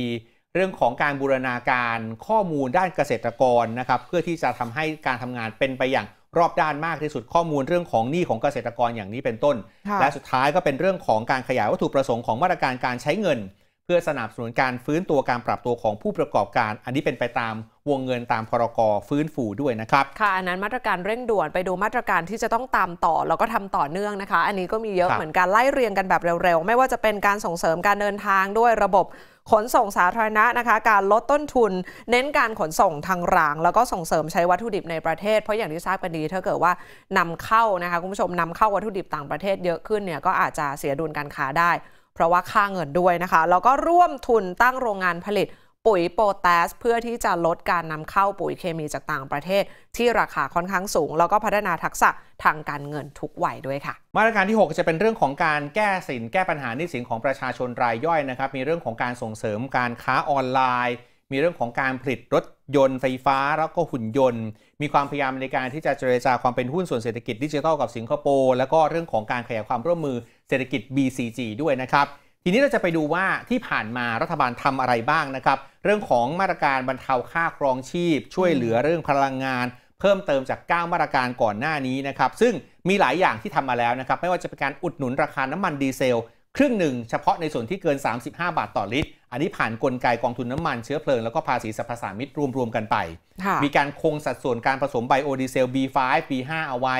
เรื่องของการบูรณาการข้อมูลด้านเกษตรกรนะครับเพื่อที่จะทำให้การทำงานเป็นไปอย่างรอบด้านมากที่สุดข้อมูลเรื่องของหนี้ของเกษตรกรอย่างนี้เป็นต้นค่ะและสุดท้ายก็เป็นเรื่องของการขยายวัตถุประสงค์ของมาตรการการใช้เงินเพื่อสนับสนุนการฟื้นตัวการปรับตัวของผู้ประกอบการ อันนี้เป็นไปตามวงเงินตามพรกฟื้นฟูด้วยนะครับ ค่ะ อันนั้นมาตรการเร่งด่วนไปดูมาตรการที่จะต้องตามต่อ แล้วก็ทำต่อเนื่องนะคะ อันนี้ก็มีเยอะครับเหมือนกันไล่เรียงกันแบบเร็วๆ ไม่ว่าจะเป็นการส่งเสริมการเดินทางด้วยระบบขนส่งสาธารณะนะคะ การลดต้นทุน เน้นการขนส่งทางราง แล้วก็ส่งเสริมใช้วัตถุดิบในประเทศ เพราะอย่างที่ทราบกันดีถ้าเกิดว่านำเข้านะคะคุณผู้ชมนำเข้าวัตถุดิบต่างประเทศเยอะขึ้นเนี่ยก็อาจจะเสียดุลการค้าได้ เพราะว่าค่าเงินด้วยนะคะ แล้วก็ร่วมทุนตั้งโรงงานผลิตปุ๋ยโปแทสเพื่อที่จะลดการนำเข้าปุ๋ยเคมีจากต่างประเทศ ที่ราคาค่อนข้างสูง แล้วก็พัฒนาทักษะทางการเงินทุกวัยด้วยค่ะ มาตรการที่ 6 จะเป็นเรื่องของการแก้สินแก้ปัญหาหนี้สินของประชาชนรายย่อยนะครับมีเรื่องของการส่งเสริมการค้าออนไลน์ มีเรื่องของการผลิตรถยนต์ไฟฟ้าแล้วก็หุ่นยนต์ มีความพยายามในการที่จะเจรจาความเป็นหุ้นส่วนเศรษฐกิจดิจิทัลกับสิงคโปร์แล้วก็เรื่องของการขยายความร่วมมือ เศรษฐกิจ BCG ด้วยนะครับ ทีนี้เราจะไปดูว่าที่ผ่านมารัฐบาลทำอะไรบ้างนะครับ เรื่องของมาตรการบรรเทาค่าครองชีพ ช่วยเหลือเรื่องพลังงาน เพิ่มเติมจาก 9 มาตรการก่อนหน้านี้นะครับ ซึ่งมีหลายอย่างที่ทำมาแล้วนะครับ ไม่ว่าจะเป็นการอุดหนุนราคาน้ำมันดีเซลครึ่งหนึ่งเฉพาะในส่วนที่เกิน 35 บาทต่อลิตร อันนี้ผ่านกลไกกองทุนน้ำมันเชื้อเพลิง แล้วก็ภาษีสรรพสามิตรวม ๆ กันไปค่ะมีการคงสัดส่วนการผสมไบโอดีเซล B5 B5 เอาไว้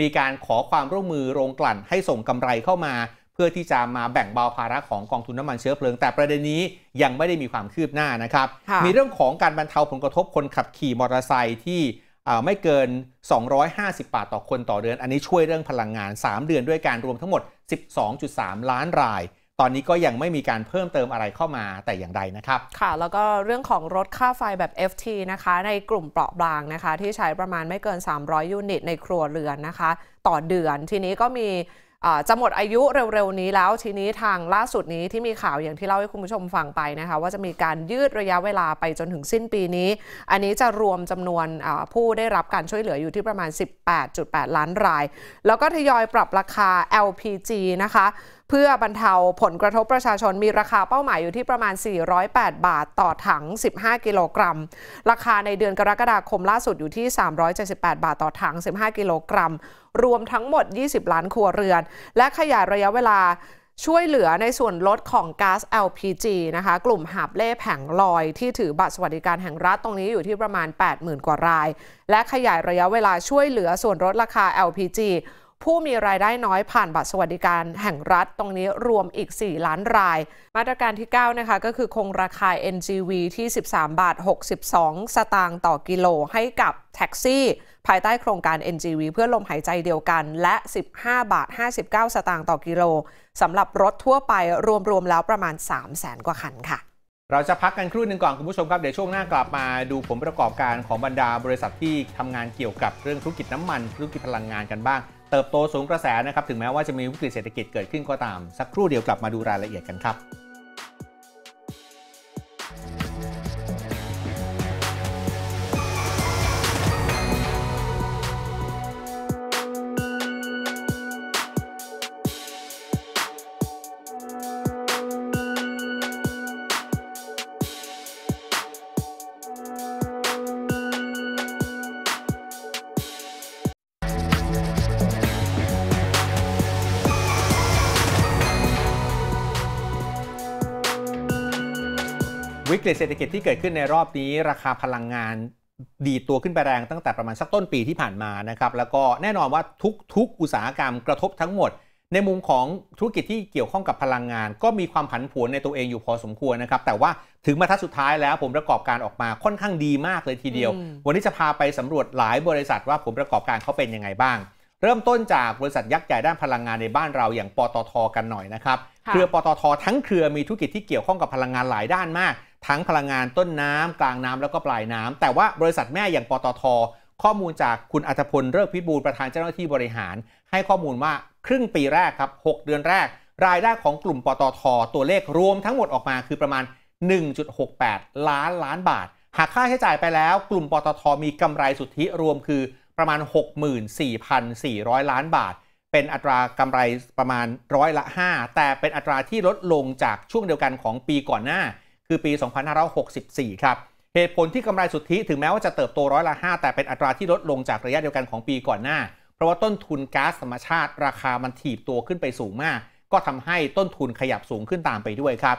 มีการขอความร่วมมือโรงกลั่นให้ส่งกำไรเข้ามา เพื่อที่จะมาแบ่งเบาภาระของกองทุนน้ำมันเชื้อเพลิง แต่ประเด็นนี้ยังไม่ได้มีความคืบหน้านะครับค่ะมีเรื่องของการบรรเทาผลกระทบคนขับขี่มอเตอร์ไซค์ที่เอ่อไม่เกิน 250 บาทต่อคนต่อเดือน อันนี้ช่วยเรื่องพลังงาน 3 เดือนด้วยการรวมทั้งหมด 12.3 ล้านราย ตอนนี้ก็ยังไม่มีการเพิ่มเติมอะไรเข้ามาแต่อย่างใดนะครับ ค่ะ แล้วก็เรื่องของลดค่าไฟแบบ FT นะคะ ในกลุ่มเปราะบางนะคะ ที่ใช้ประมาณไม่เกิน 300 ยูนิตในครัวเรือนนะคะ ต่อเดือนทีนี้ก็มีจะหมดอายุเร็วๆนี้แล้วทีนี้ทางล่าสุดนี้ที่มีข่าวอย่างที่เล่าให้คุณผู้ชมฟังไปนะคะ ว่าจะมีการยืดระยะเวลาไปจนถึงสิ้นปีนี้ อันนี้จะรวมจำนวนผู้ได้รับการช่วยเหลืออยู่ที่ประมาณ 18.8 ล้านราย แล้วก็ทยอยปรับราคา LPG นะคะ เพื่อบรรเทาผลกระทบประชาชนมีราคาเป้าหมายอยู่ที่ประมาณ 408 บาทต่อถัง 15 กิโลกรัม ราคาในเดือนกรกฎาคมล่าสุดอยู่ที่ 378 บาทต่อถัง 15 กิโลกรัม รวมทั้งหมด 20 ล้านครัวเรือน และขยายระยะเวลาช่วยเหลือในส่วนลดของก๊าซ LPG นะคะ กลุ่มหาบเล่แผงลอยที่ถือบัตรสวัสดิการแห่งรัฐตรงนี้อยู่ที่ประมาณ 80,000 กว่าราย และขยายระยะเวลาช่วยเหลือส่วนลดราคา LPG ผู้มีรายได้น้อยผ่านบัตรสวัสดิการแห่งรัฐตรงนี้รวมอีก 4 ล้านราย มาตรการที่ 9 นะคะ ก็คือคงราคา NGV ที่ 13 บาท 62 สตางค์ต่อกิโลให้กับแท็กซี่ ภายใต้โครงการ NGV เพื่อลมหายใจเดียวกัน และ 15 บาท 59 สตางค์ต่อกิโลสำหรับรถทั่วไปรวมๆแล้วประมาณ 3 0 0แสนกว่าคันค่ะเราจะพักกันครู่หนึ่งก่อนคุณผู้ชมครับ เดี๋ยวช่วงหน้ากลับมาดูผลประกอบการของบรรดาบริษัทที่ทำงานเกี่ยวกับเรื่องธุรกิจน้ำมัน ธุรกิจพลังงานกันบ้าง เติบโตสูงกระแสนะครับถึงแม้ว่าจะมีวิกฤตเศรษฐกิจเกิดขึ้นก็ตาม สักครู่เดียวกลับมาดูรายละเอียดกันครับ กฤตเศรษฐกิจที่เกิดขึ้นในรอบนี้ ราคาพลังงานดีตัวขึ้นไปแรงตั้งแต่ประมาณสักต้นปีที่ผ่านมานะครับแล้วก็แน่นอนว่าทุกทุกอุตสาหกรรมกระทบทั้งหมด ในมุมของธุรกิจที่เกี่ยวข้องกับพลังงาน ก็มีความผันผวนในตัวเองอยู่พอสมควรนะครับแต่ว่าถึงมาทัดสุดท้ายแล้วผมประกอบการออกมาค่อนข้างดีมากเลยทีเดียว วันนี้จะพาไปสำรวจหลายบริษัทว่าผลประกอบการเขาเป็นยังไงบ้าง เริ่มต้นจากบริษัทยักษ์ใหญ่ด้านพลังงานในบ้านเราอย่างปตทกันหน่อยนะครับเครือปตททั้งเครือมีธุรกิจที่เกี่ยวข้องกับพลังงานหลายด้านมาก ทั้งพลังงานต้นน้ำกลางน้ำแล้วก็ปลายน้ำแต่ว่าบริษัทแม่อย่างปตท ข้อมูลจากคุณอัธพลเลิกพิบูลประธานเจ้าหน้าที่บริหาร ให้ข้อมูลว่าครึ่งปีแรกครับ 6 เดือนแรก รายได้ของกลุ่มปตท ตัวเลขรวมทั้งหมดออกมาคือประมาณ 1.68 ล้านล้านบาท หากค่าใช้จ่ายไปแล้ว กลุ่มปตทมีกำไรสุทธิรวมคือประมาณ 64,400 ล้านบาท เป็นอัตรากำไรประมาณร้อยละ 5 แต่เป็นอัตราที่ลดลงจากช่วงเดียวกันของปีก่อนหน้า คือปี 2564 ครับ เหตุผลที่กำไรสุทธิถึงแม้ว่าจะเติบโตร้อยละ 5 แต่เป็นอัตราที่ลดลงจากระยะเดียวกันของปีก่อนหน้า เพราะว่าต้นทุนก๊าซธรรมชาติราคามันถีบตัวขึ้นไปสูงมาก ก็ทำให้ต้นทุนขยับสูงขึ้นตามไปด้วยครับ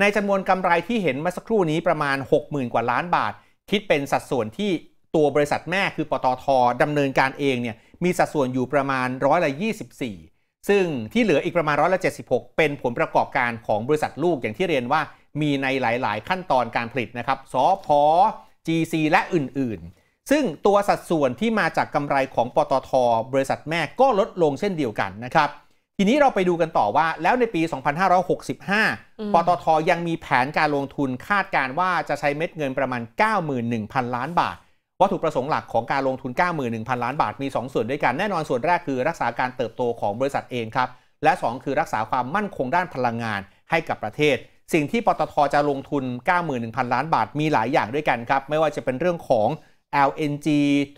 ในจำนวนกำไรที่เห็นเมื่อสักครู่นี้ประมาณ 60,000 กว่าล้านบาท คิดเป็นสัดส่วนที่ตัวบริษัทแม่คือปตทดำเนินการเองเนี่ยมีสัดส่วนอยู่ประมาณร้อยละ24 ซึ่งที่เหลืออีกประมาณร้อยละ76 เป็นผลประกอบการของบริษัทลูกอย่างที่เรียนว่า มีในหลาย ๆ ขั้นตอนการผลิตนะครับสอพอ GC และอื่น ๆ ซึ่งตัวสัดส่วนที่มาจากกำไรของปตท บริษัทแม่ก็ลดลงเช่นเดียวกันนะครับ ทีนี้เราไปดูกันต่อว่าแล้วในปี 2565 ปตทยังมีแผนการลงทุนคาดการว่าจะใช้เม็ดเงินประมาณ 91,000 ล้านบาทวัตถุประสงค์หลักของการลงทุน 91,000 ล้านบาทมี 2 ส่วนด้วยกัน แน่นอนส่วนแรกคือรักษาการเติบโตของบริษัทเองครับ และ 2 คือรักษาความมั่นคงด้านพลังงานให้กับประเทศ สิ่งที่ปตทจะลงทุน 91,000 ล้านบาทมีหลายอย่างด้วยกันครับ ไม่ว่าจะเป็นเรื่องของ LNG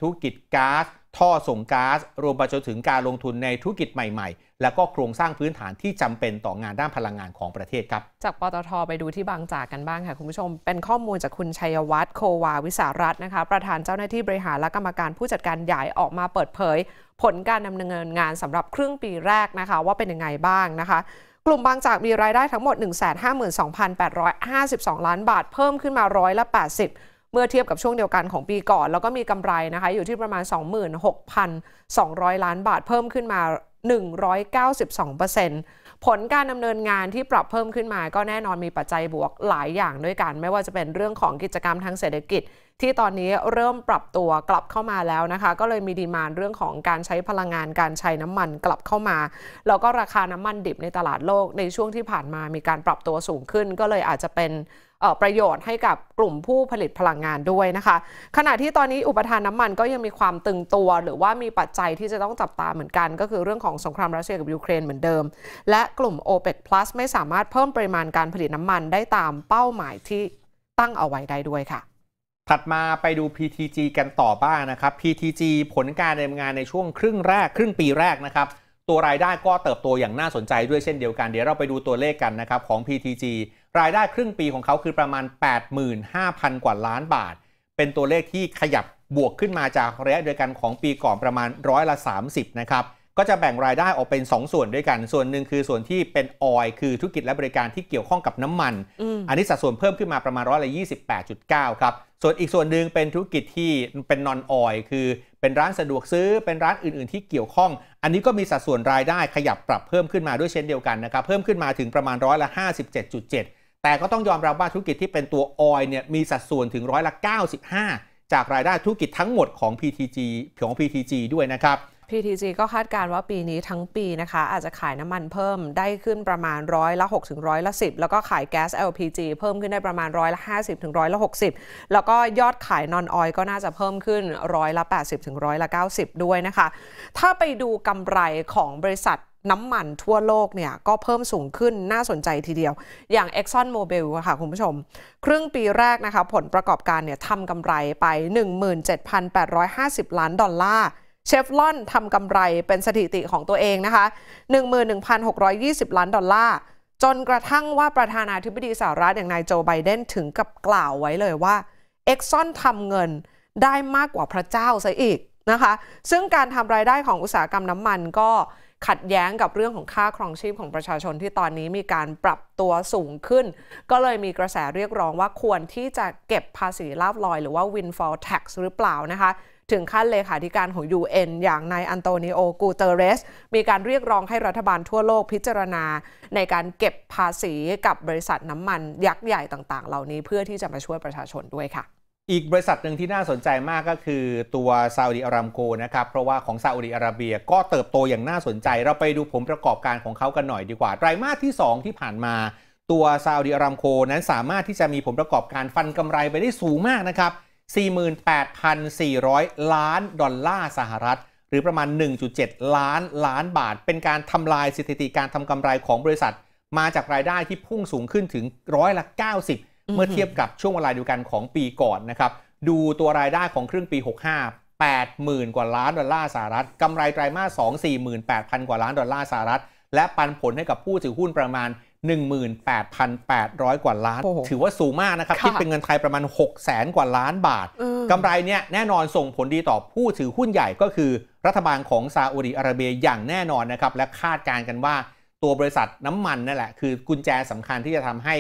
ธุรกิจก๊าซท่อส่งก๊าซรวมไปจนถึงการลงทุนในธุรกิจใหม่ ๆ และก็โครงสร้างพื้นฐานที่จำเป็นต่องานด้านพลังงานของประเทศครับ จากปตทไปดูที่บางจากกันบ้างค่ะ คุณผู้ชม เป็นข้อมูลจากคุณชัยวัฒน์โควาวิสารัตน์นะคะ ประธานเจ้าหน้าที่บริหารและกรรมการผู้จัดการใหญ่ออกมาเปิดเผย ผลการดำเนินงานสำหรับครึ่งปีแรกนะคะ ว่าเป็นยังไงบ้างนะคะ กลุ่มบางจากมีรายได้ทั้งหมด 152,852 ล้านบาท เพิ่มขึ้นมาร้อยละ 80 เมื่อเทียบกับช่วงเดียวกันของปีก่อน แล้วก็มีกำไรนะคะ อยู่ที่ประมาณ 26,200 ล้านบาท เพิ่มขึ้นมา 192% ผลการดำเนินงานที่ปรับเพิ่มขึ้นมา ก็แน่นอนมีปัจจัยบวกหลายอย่างด้วยกัน ไม่ว่าจะเป็นเรื่องของกิจกรรมทางเศรษฐกิจ ที่ตอนนี้เริ่มปรับตัวกลับเข้ามาแล้วนะคะ ก็เลยมีดีมานเรื่องของการใช้พลังงานการใช้น้ำมันกลับเข้ามา แล้วก็ราคาน้ำมันดิบในตลาดโลกในช่วงที่ผ่านมามีการปรับตัวสูงขึ้น ก็เลยอาจจะเป็น ประโยชน์ให้กับกลุ่มผู้ผลิตพลังงานด้วยนะคะ ขณะที่ตอนนี้อุปทานน้ำมันก็ยังมีความตึงตัว หรือว่ามีปัจจัยที่จะต้องจับตาเหมือนกัน ก็คือเรื่องของสงครามรัสเซียกับยูเครนเหมือนเดิม และกลุ่ม OPEC Plus ไม่สามารถเพิ่มปริมาณการผลิตน้ำมันได้ตามเป้าหมายที่ตั้งเอาไว้ได้ด้วยค่ะถัดมาไปดู PTG กันต่อบ้างนะครับ PTG ผลการดำเนินงานในช่วงครึ่งแรก ครึ่งปีแรกนะครับ ตัวรายได้ก็เติบโตอย่างน่าสนใจด้วยเช่นเดียวกัน เดี๋ยวเราไปดูตัวเลขกันนะครับของ PTG รายได้ครึ่งปีของเขาคือประมาณ 85,000 กว่าล้านบาท เป็นตัวเลขที่ขยับบวกขึ้นมาจากระยะเดียวกันของปีก่อนประมาณร้อยละ 30 นะครับก็จะแบ่งรายได้ออกเป็น 2 ส่วนด้วยกัน ส่วนหนึ่งคือส่วนที่เป็นออยคือธุรกิจและบริการที่เกี่ยวข้องกับน้ำมันอันนี้สัดส่วนเพิ่มขึ้นมาประมาณร้อยละ28.9ครับ ส่วนอีกส่วนหนึ่งเป็นธุรกิจที่เป็นนอนออยคือเป็นร้านสะดวกซื้อเป็นร้านอื่นๆ ที่เกี่ยวข้อง อันนี้ก็มีสัดส่วนรายได้ขยับปรับเพิ่มขึ้นมาด้วยเช่นเดียวกันนะครับ เพิ่มขึ้นมาถึงประมาณร้อยละ57.7 แต่ก็ต้องยอมรับว่าธุรกิจที่เป็นตัวออยเนี่ยมีสัดส่วนถึงร้อยละ 95 จากรายได้ธุรกิจทั้งหมดของ PTG ของ PTG ด้วยนะครับ PTG ก็คาดการณ์ว่าปีนี้ทั้งปีนะคะ อาจจะขายน้ำมันเพิ่มได้ขึ้นประมาณร้อยละ6ถึงร้อยละ10 แล้วก็ขายแก๊ส LPG เพิ่มขึ้นได้ประมาณร้อยละ50ถึงร้อยละ60 แล้วก็ยอดขายนอนออยก็น่าจะเพิ่มขึ้นร้อยละ80ถึงร้อยละ90 ด้วยนะคะ ถ้าไปดูกำไรของบริษัท น้ำมันทั่วโลกเนี่ยก็เพิ่มสูงขึ้นน่าสนใจทีเดียว อย่าง Exxon Mobil ค่ะคุณผู้ชม ครึ่งปีแรกนะคะผลประกอบการเนี่ยทำกำไรไป 17,850 ล้านดอลลาร์เชฟลอนทำกำไรเป็นสถิติของตัวเองนะคะ 11,620 ล้านดอลลาร์ จนกระทั่งว่าประธานาธิบดีสหรัฐอย่างนายโจไบเดนถึงกับกล่าวไว้เลยว่า Exxon ทำเงินได้มากกว่าพระเจ้าซะอีกนะคะ ซึ่งการทำรายได้ของอุตสาหกรรมน้ำมันก็ ขัดแย้งกับเรื่องของค่าครองชีพของประชาชนที่ตอนนี้มีการปรับตัวสูงขึ้น ก็เลยมีกระแสเรียกร้องว่าควรที่จะเก็บภาษีลาบลอย หรือว่า windfall tax หรือเปล่านะคะถึงขั้นเลขาธิการของ UN อย่างนายอันโตนิโอ กูเตเรส มีการเรียกร้องให้รัฐบาลทั่วโลกพิจารณา ในการเก็บภาษีกับบริษัทน้ำมันยักษ์ใหญ่ต่างๆ เหล่านี้เพื่อที่จะมาช่วยประชาชนด้วยค่ะ อีกบริษัทหนึ่งที่น่าสนใจมากก็คือตัวซาอุดีอารามโกนะครับ เพราะว่าของซาอุดีอาระเบียก็เติบโตอย่างน่าสนใจ เราไปดูผลประกอบการของเขากันหน่อยดีกว่า ไตรมาสที่ 2 ที่ผ่านมา ตัวซาอุดีอารามโกนั้นสามารถที่จะมีผลประกอบการฟันกำไรไปได้สูงมากนะครับ 48,400 ล้านดอลลาร์สหรัฐ หรือประมาณ 1.7 ล้านล้านบาท เป็นการทำลายสถิติการทำกำไรของบริษัท มาจากรายได้ที่พุ่งสูงขึ้นถึงร้อยละ 90 เมื่อเทียบกับช่วงเวลาเดียวกันของปีก่อนนะครับดูตัวรายได้ของครึ่งปี 65 80,000 กว่าล้านดอลลาร์สหรัฐกำไรไตรมาส2 48,000 กว่าล้านดอลลาร์สหรัฐ และปันผลให้กับผู้ถือหุ้นประมาณ 18,800 กว่าล้านโอ้โหถือว่าสูงมากนะครับค่ะคิดเป็นเงินไทยประมาณ6แสนกว่าล้านบาทอืมกำไรเนี่ยแน่นอนส่งผลดีต่อผู้ถือหุ้นใหญ่ก็คือ รัฐบาลของซาอุดิอาระเบียอย่างแน่นอนนะครับและคาดการณ์กันว่าตัวบริษัทน้ำมันนั่นแหละคือกุญแจสำคัญที่จะทำให้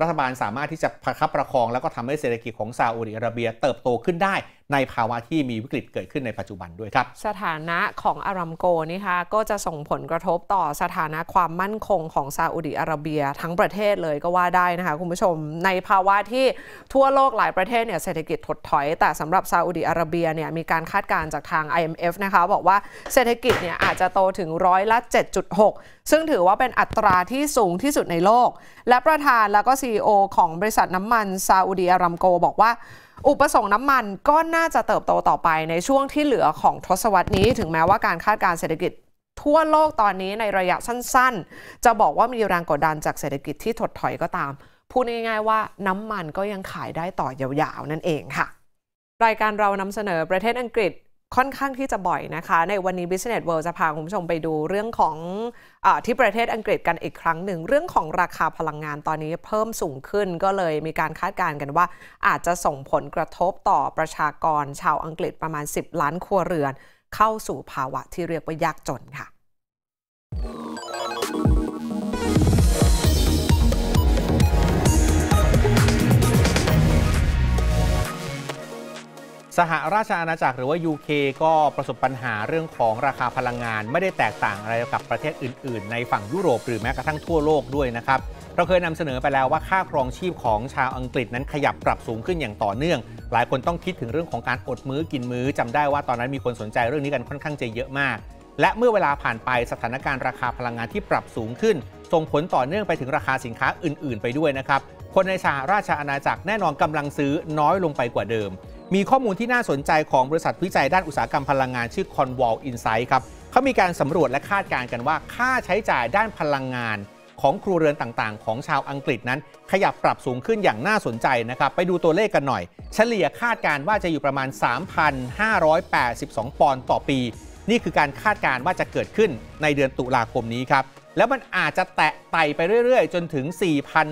รัฐบาลสามารถที่จะประคับประคอง แล้วก็ทำให้เศรษฐกิจของซาอุดิอาระเบีย เติบโตขึ้นได้ ในภาวะที่มีวิกฤตเกิดขึ้นในปัจจุบันด้วยครับ สถานะของอารัมโกนี่คะก็จะส่งผลกระทบต่อสถานะความมั่นคงของซาอุดิอาระเบีย ทั้งประเทศเลยก็ว่าได้นะคะคุณผู้ชม ในภาวะที่ทั่วโลกหลายประเทศเนี่ยเศรษฐกิจถดถอย แต่สำหรับซาอุดิอาระเบียเนี่ยมีการคาดการณ์จากทาง IMF นะคะบอกว่าเศรษฐกิจเนี่ยอาจจะโตถึงร้อยละ 7.6 ซึ่งถือว่าเป็นอัตราที่สูงที่สุดในโลก และประธานแล้วก็ CEO ของบริษัทน้ำมันซาอุดิอารัมโก บอกว่า อุปสงค์น้ำมันก็น่าจะเติบโตต่อไปในช่วงที่เหลือของทศวรรษนี้ ถึงแม้ว่าการคาดการเศรษฐกิจทั่วโลกตอนนี้ในระยะสั้นๆ จะบอกว่ามีแรงกดดันจากเศรษฐกิจที่ถดถอยก็ตาม พูดง่ายๆว่าน้ำมันก็ยังขายได้ต่อยาวๆ นั่นเองค่ะ รายการเรานำเสนอประเทศอังกฤษ ค่อนข้างที่จะบ่อยนะคะ ในวันนี้ Business World จะพาคุณผู้ชมไปดูเรื่องของอที่ประเทศอังกฤษกันอีกครั้งหนึ่ง เรื่องของราคาพลังงานตอนนี้เพิ่มสูงขึ้นก็เลยมีการคาดการณ์กันว่า อาจจะส่งผลกระทบต่อประชากรชาวอังกฤษประมาณ 10 ล้านครัวเรือน เข้าสู่ภาวะที่เรียกว่ายากจนค่ะ สหราชอาณาจักรหรือว่า UK ก็ประสบปัญหาเรื่องของราคาพลังงาน ไม่ได้แตกต่างอะไรกับประเทศอื่น ๆ ในฝั่งยุโรปหรือแม้กระทั่งทั่วโลกด้วยนะครับ เราเคยนำเสนอไปแล้วว่าค่าครองชีพของชาวอังกฤษนั้นขยับปรับสูงขึ้นอย่างต่อเนื่อง หลายคนต้องคิดถึงเรื่องของการอดมื้อกินมื้อจำได้ว่าตอนนั้นมีคนสนใจเรื่องนี้กันค่อนข้างจะเยอะมาก และเมื่อเวลาผ่านไปสถานการณ์ราคาพลังงานที่ปรับสูงขึ้นส่งผลต่อเนื่องไปถึงราคาสินค้าอื่น ๆ ไปด้วยนะครับคนในสหราชอาณาจักรแน่นอนกำลังซื้อน้อยลงไปกว่าเดิม มีข้อมูลที่น่าสนใจของบริษัทวิจัยด้านอุตสาหกรรมพลังงานชื่อ Conwall Insight ครับเขามีการสำรวจและคาดการณ์กันว่า ค่าใช้จ่ายด้านพลังงาน ของครัวเรือนต่างๆ ของชาวอังกฤษนั้น ขยับปรับสูงขึ้นอย่างน่าสนใจนะครับไปดูตัวเลขกันหน่อย เฉลี่ยคาดการณ์ว่าจะอยู่ประมาณ 3,582 ปอนด์ต่อปี นี่คือการคาดการณ์ว่าจะเกิดขึ้นในเดือนตุลาคมนี้ครับแล้วมันอาจจะแตะไต่ไปเรื่อยๆ จนถึง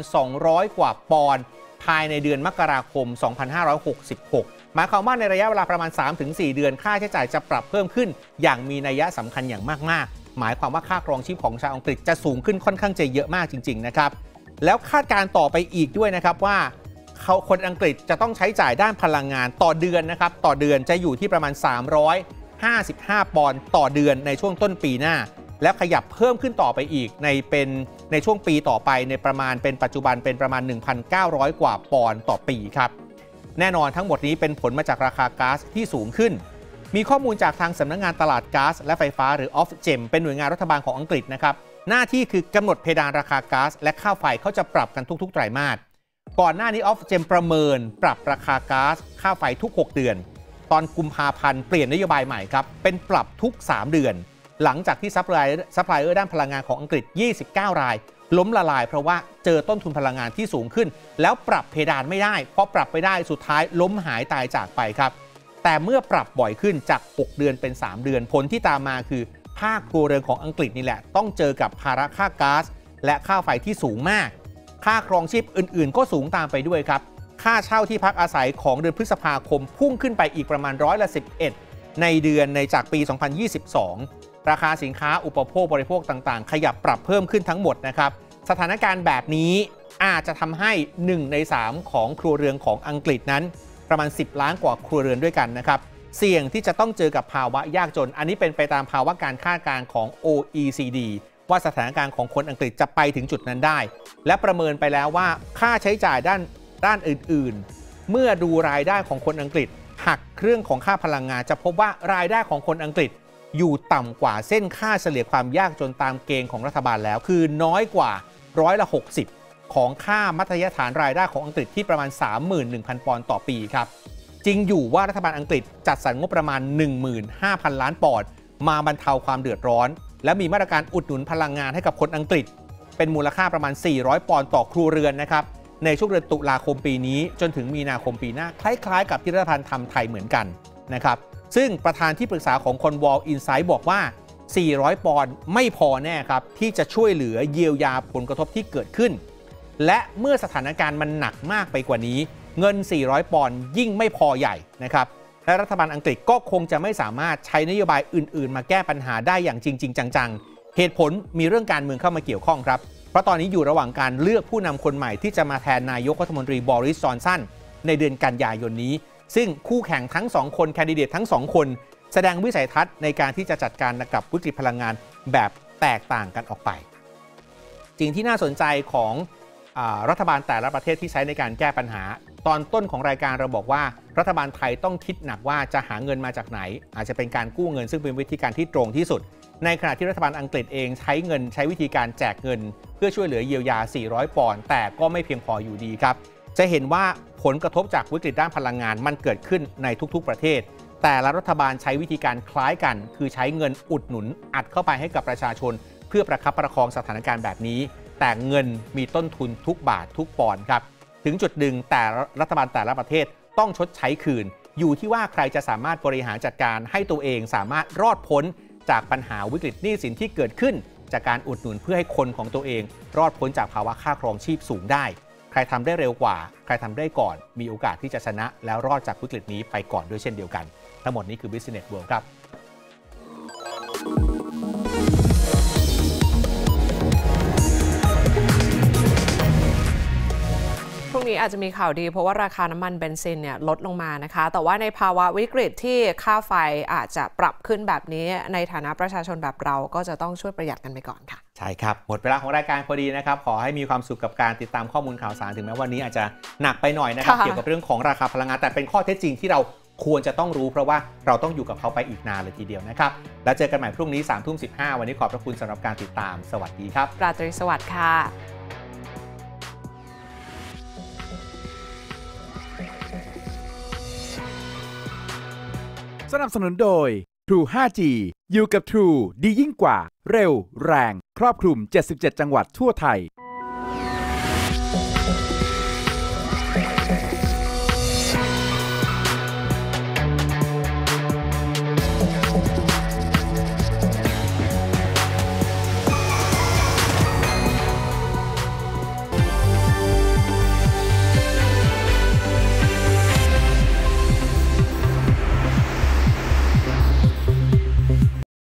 4,200 กว่าปอนด์ภายในเดือนมกราคม 2566 หมายความว่าในระยะเวลาประมาณ 3-4 เดือน ค่าใช้จ่ายจะปรับเพิ่มขึ้น อย่างมีนัยสำคัญอย่างมากๆ หมายความว่าค่าครองชีพของชาวอังกฤษจะสูงขึ้นค่อนข้างจะเยอะมากจริง ๆ นะครับ แล้วคาดการต่อไปอีกด้วยนะครับว่าเขาคนอังกฤษจะต้องใช้จ่ายด้านพลังงานต่อเดือนนะครับต่อเดือนจะอยู่ที่ประมาณ 355 ปอนด์ต่อเดือนในช่วงต้นปีหน้า แล้วขยับเพิ่มขึ้นต่อไปอีกในเป็นในช่วงปีต่อไปในประมาณเป็นปัจจุบันเป็นประมาณ 1,900 กว่าปอนด์ต่อปีครับ แน่นอนทั้งหมดนี้เป็นผลมาจากราคาก๊าซที่สูงขึ้น มีข้อมูลจากทางสำนักงงานตลาดก๊าซและไฟฟ้าหรือ Ofgem เป็นหน่วยงานรัฐบาลของอังกฤษนะครับ หน้าที่คือกำหนดเพดานราคาก๊าซและค่าไฟเขาจะปรับกันทุกๆ ไตรมาส ก่อนหน้านี้ Ofgem ประเมิน ปรับราคาก๊าซค่าไฟทุก 6 เดือน ตอนกุมภาพันธ์เปลี่ยนนโยบายใหม่ครับ เป็นปรับทุก 3 เดือน หลังจากที่ supply supplier ด้านพลังงานของอังกฤษ 29 ราย ล้มละลายเพราะว่าเจอต้นทุนพลังงานที่สูงขึ้น แล้วปรับเพดานไม่ได้เพราะปรับไปได้สุดท้ายล้มหายตายจากไปครับ แต่เมื่อปรับบ่อยขึ้นจาก 6 เดือนเป็น 3 เดือนผลที่ตามมาคือ ภาคครัวเรือนของอังกฤษนี่แหละ ต้องเจอกับภาระค่าก๊าซและค่าไฟที่สูงมาก ค่าครองชีพอื่น ๆ ก็สูงตามไปด้วยครับ ค่าเช่าที่พักอาศัยของเดือนพฤษภาคมพุ่งขึ้นไปอีกประมาณร้อยละ11 ในเดือนในจากปี 2022 ราคาสินค้าอุปโภคบริโภคต่างๆ ขยับปรับเพิ่มขึ้นทั้งหมดนะครับ สถานการณ์แบบนี้อาจจะทำให้ 1 ใน 3 ของครัวเรือนของอังกฤษนั้น ประมาณ 10 ล้านกว่าครัวเรือนด้วยกันนะครับ เสี่ยงที่จะต้องเจอกับภาวะยากจน อันนี้เป็นไปตามภาวะการคาดการณ์ของ OECD ว่าสถานการณ์ของคนอังกฤษจะไปถึงจุดนั้นได้ และประเมินไปแล้วว่าค่าใช้จ่ายด้านด้านอื่น ๆ เมื่อดูรายได้ของคนอังกฤษ หักเครื่องของค่าพลังงานจะพบว่ารายได้ของคนอังกฤษ อยู่ต่ำกว่าเส้นค่าเฉลี่ยความยากจนตามเกณฑ์ของรัฐบาลแล้ว คือน้อยกว่าร้อยละ 60 ของค่ามัธยฐานรายได้ของอังกฤษที่ประมาณ 31,000 ปอนด์ต่อปีครับ จริงอยู่ว่ารัฐบาลอังกฤษจัดสรรงบประมาณ 15,000 ล้านปอนด์มาบรรเทาความเดือดร้อน และมีมาตรการอุดหนุนพลังงานให้กับคนอังกฤษ เป็นมูลค่าประมาณ 400 ปอนด์ต่อครัวเรือนนะครับในช่วงเดือนตุลาคมปีนี้ จนถึงมีนาคมปีหน้าคล้ายๆ กับที่รัฐบาลทำไทยเหมือนกันนะครับ ซึ่งประธานที่ปรึกษาของคนวอลอินไซด์บอกว่า 400 ปอนด์ไม่พอแน่ครับ ที่จะช่วยเหลือเยียวยาผลกระทบที่เกิดขึ้น และเมื่อสถานการณ์มันหนักมากไปกว่านี้ เงิน 400 ปอนด์ยิ่งไม่พอใหญ่นะครับและรัฐบาลอังกฤษก็คงจะไม่สามารถใช้นโยบายอื่น ๆ มาแก้ปัญหาได้อย่างจริง ๆ จัง ๆ เหตุผลมีเรื่องการเมืองเข้ามาเกี่ยวข้องครับ เพราะตอนนี้อยู่ระหว่างการเลือกผู้นำคนใหม่ที่จะมาแทนนายกรัฐมนตรีบอริสจอนสันในเดือนกันยายนนี้ ซึ่งคู่แข่งทั้ง 2 คนแคนดิเดตทั้ง 2 คน แสดงวิสัยทัศน์ในการที่จะจัดการกับวิกฤตพลังงานแบบแตกต่างกันออกไป สิ่งที่น่าสนใจของอรัฐบาลแต่ละประเทศที่ใช้ในการแก้ปัญหา ตอนต้นของรายการเราบอกว่า รัฐบาลไทยต้องคิดหนักว่าจะหาเงินมาจากไหน อาจจะเป็นการกู้เงินซึ่งเป็นวิธีการที่ตรงที่สุด ในขณะที่รัฐบาลอังกฤษเองใช้เงินใช้วิธีการแจกเงิน เพื่อช่วยเหลือเยียวยา 400 ปอนด์แต่ก็ไม่เพียงพออยู่ดีครับ จะเห็นว่าผลกระทบจากวิกฤตด้านพลังงานมันเกิดขึ้นในทุกๆประเทศ แต่ละรัฐบาลใช้วิธีการคล้ายกัน คือใช้เงินอุดหนุนอัดเข้าไปให้กับประชาชน เพื่อประคับประคองสถานการณ์แบบนี้ แต่เงินมีต้นทุนทุกบาททุกปอนด์ครับ ถึงจุดหนึ่งแต่รัฐบาลแต่ละประเทศต้องชดใช้คืน อยู่ที่ว่าใครจะสามารถบริหารจัดการให้ตัวเองสามารถรอดพ้นจากปัญหาวิกฤตหนี้สินที่เกิดขึ้น จากการอุดหนุนเพื่อให้คนของตัวเอง รอดพ้นจากภาวะค่าครองชีพสูงได้ ครทำได้เร็วกว่า ใครทำได้ก่อน มีโอกาสที่จะชนะ แล้วรอดจากวิกฤตนี้ไปก่อนด้วยเช่นเดียวกัน ทั้งหมดนี้คือ Business World ครับ อาจจะมีข่าวดีเพราะว่าราคาน้ำมันเบนซินเนี่ยลดลงมานะคะ แต่ว่าในภาวะวิกฤตที่ค่าไฟอาจจะปรับขึ้นแบบนี้ในฐานะประชาชนแบบเราก็จะต้องช่วยประหยัดกันไปก่อนค่ะ ใช่ครับ หมดเวลาของรายการพอดีนะครับ ขอให้มีความสุขกับการติดตามข้อมูลข่าวสารถึงแม้วันนี้อาจจะหนักไปหน่อยนะครับค่ะเกี่ยวกับเรื่องของราคาพลังงานแต่เป็นข้อเท็จจริงที่เราควรจะต้องรู้เพราะว่าเราต้องอยู่กับเขาไปอีกนานเลยทีเดียวนะครับ แล้วเจอกันใหม่พรุ่งนี้3ามทุ่มสิวันนี้ขอบพระคุณสำหรับการติดตาม สวัสดีครับ ราตรีสวัสดิ์ค่ะ สนับสนุนโดย True 5G อยู่กับ True ดียิ่งกว่า เร็ว แรง ครอบคลุม 77 จังหวัดทั่วไทย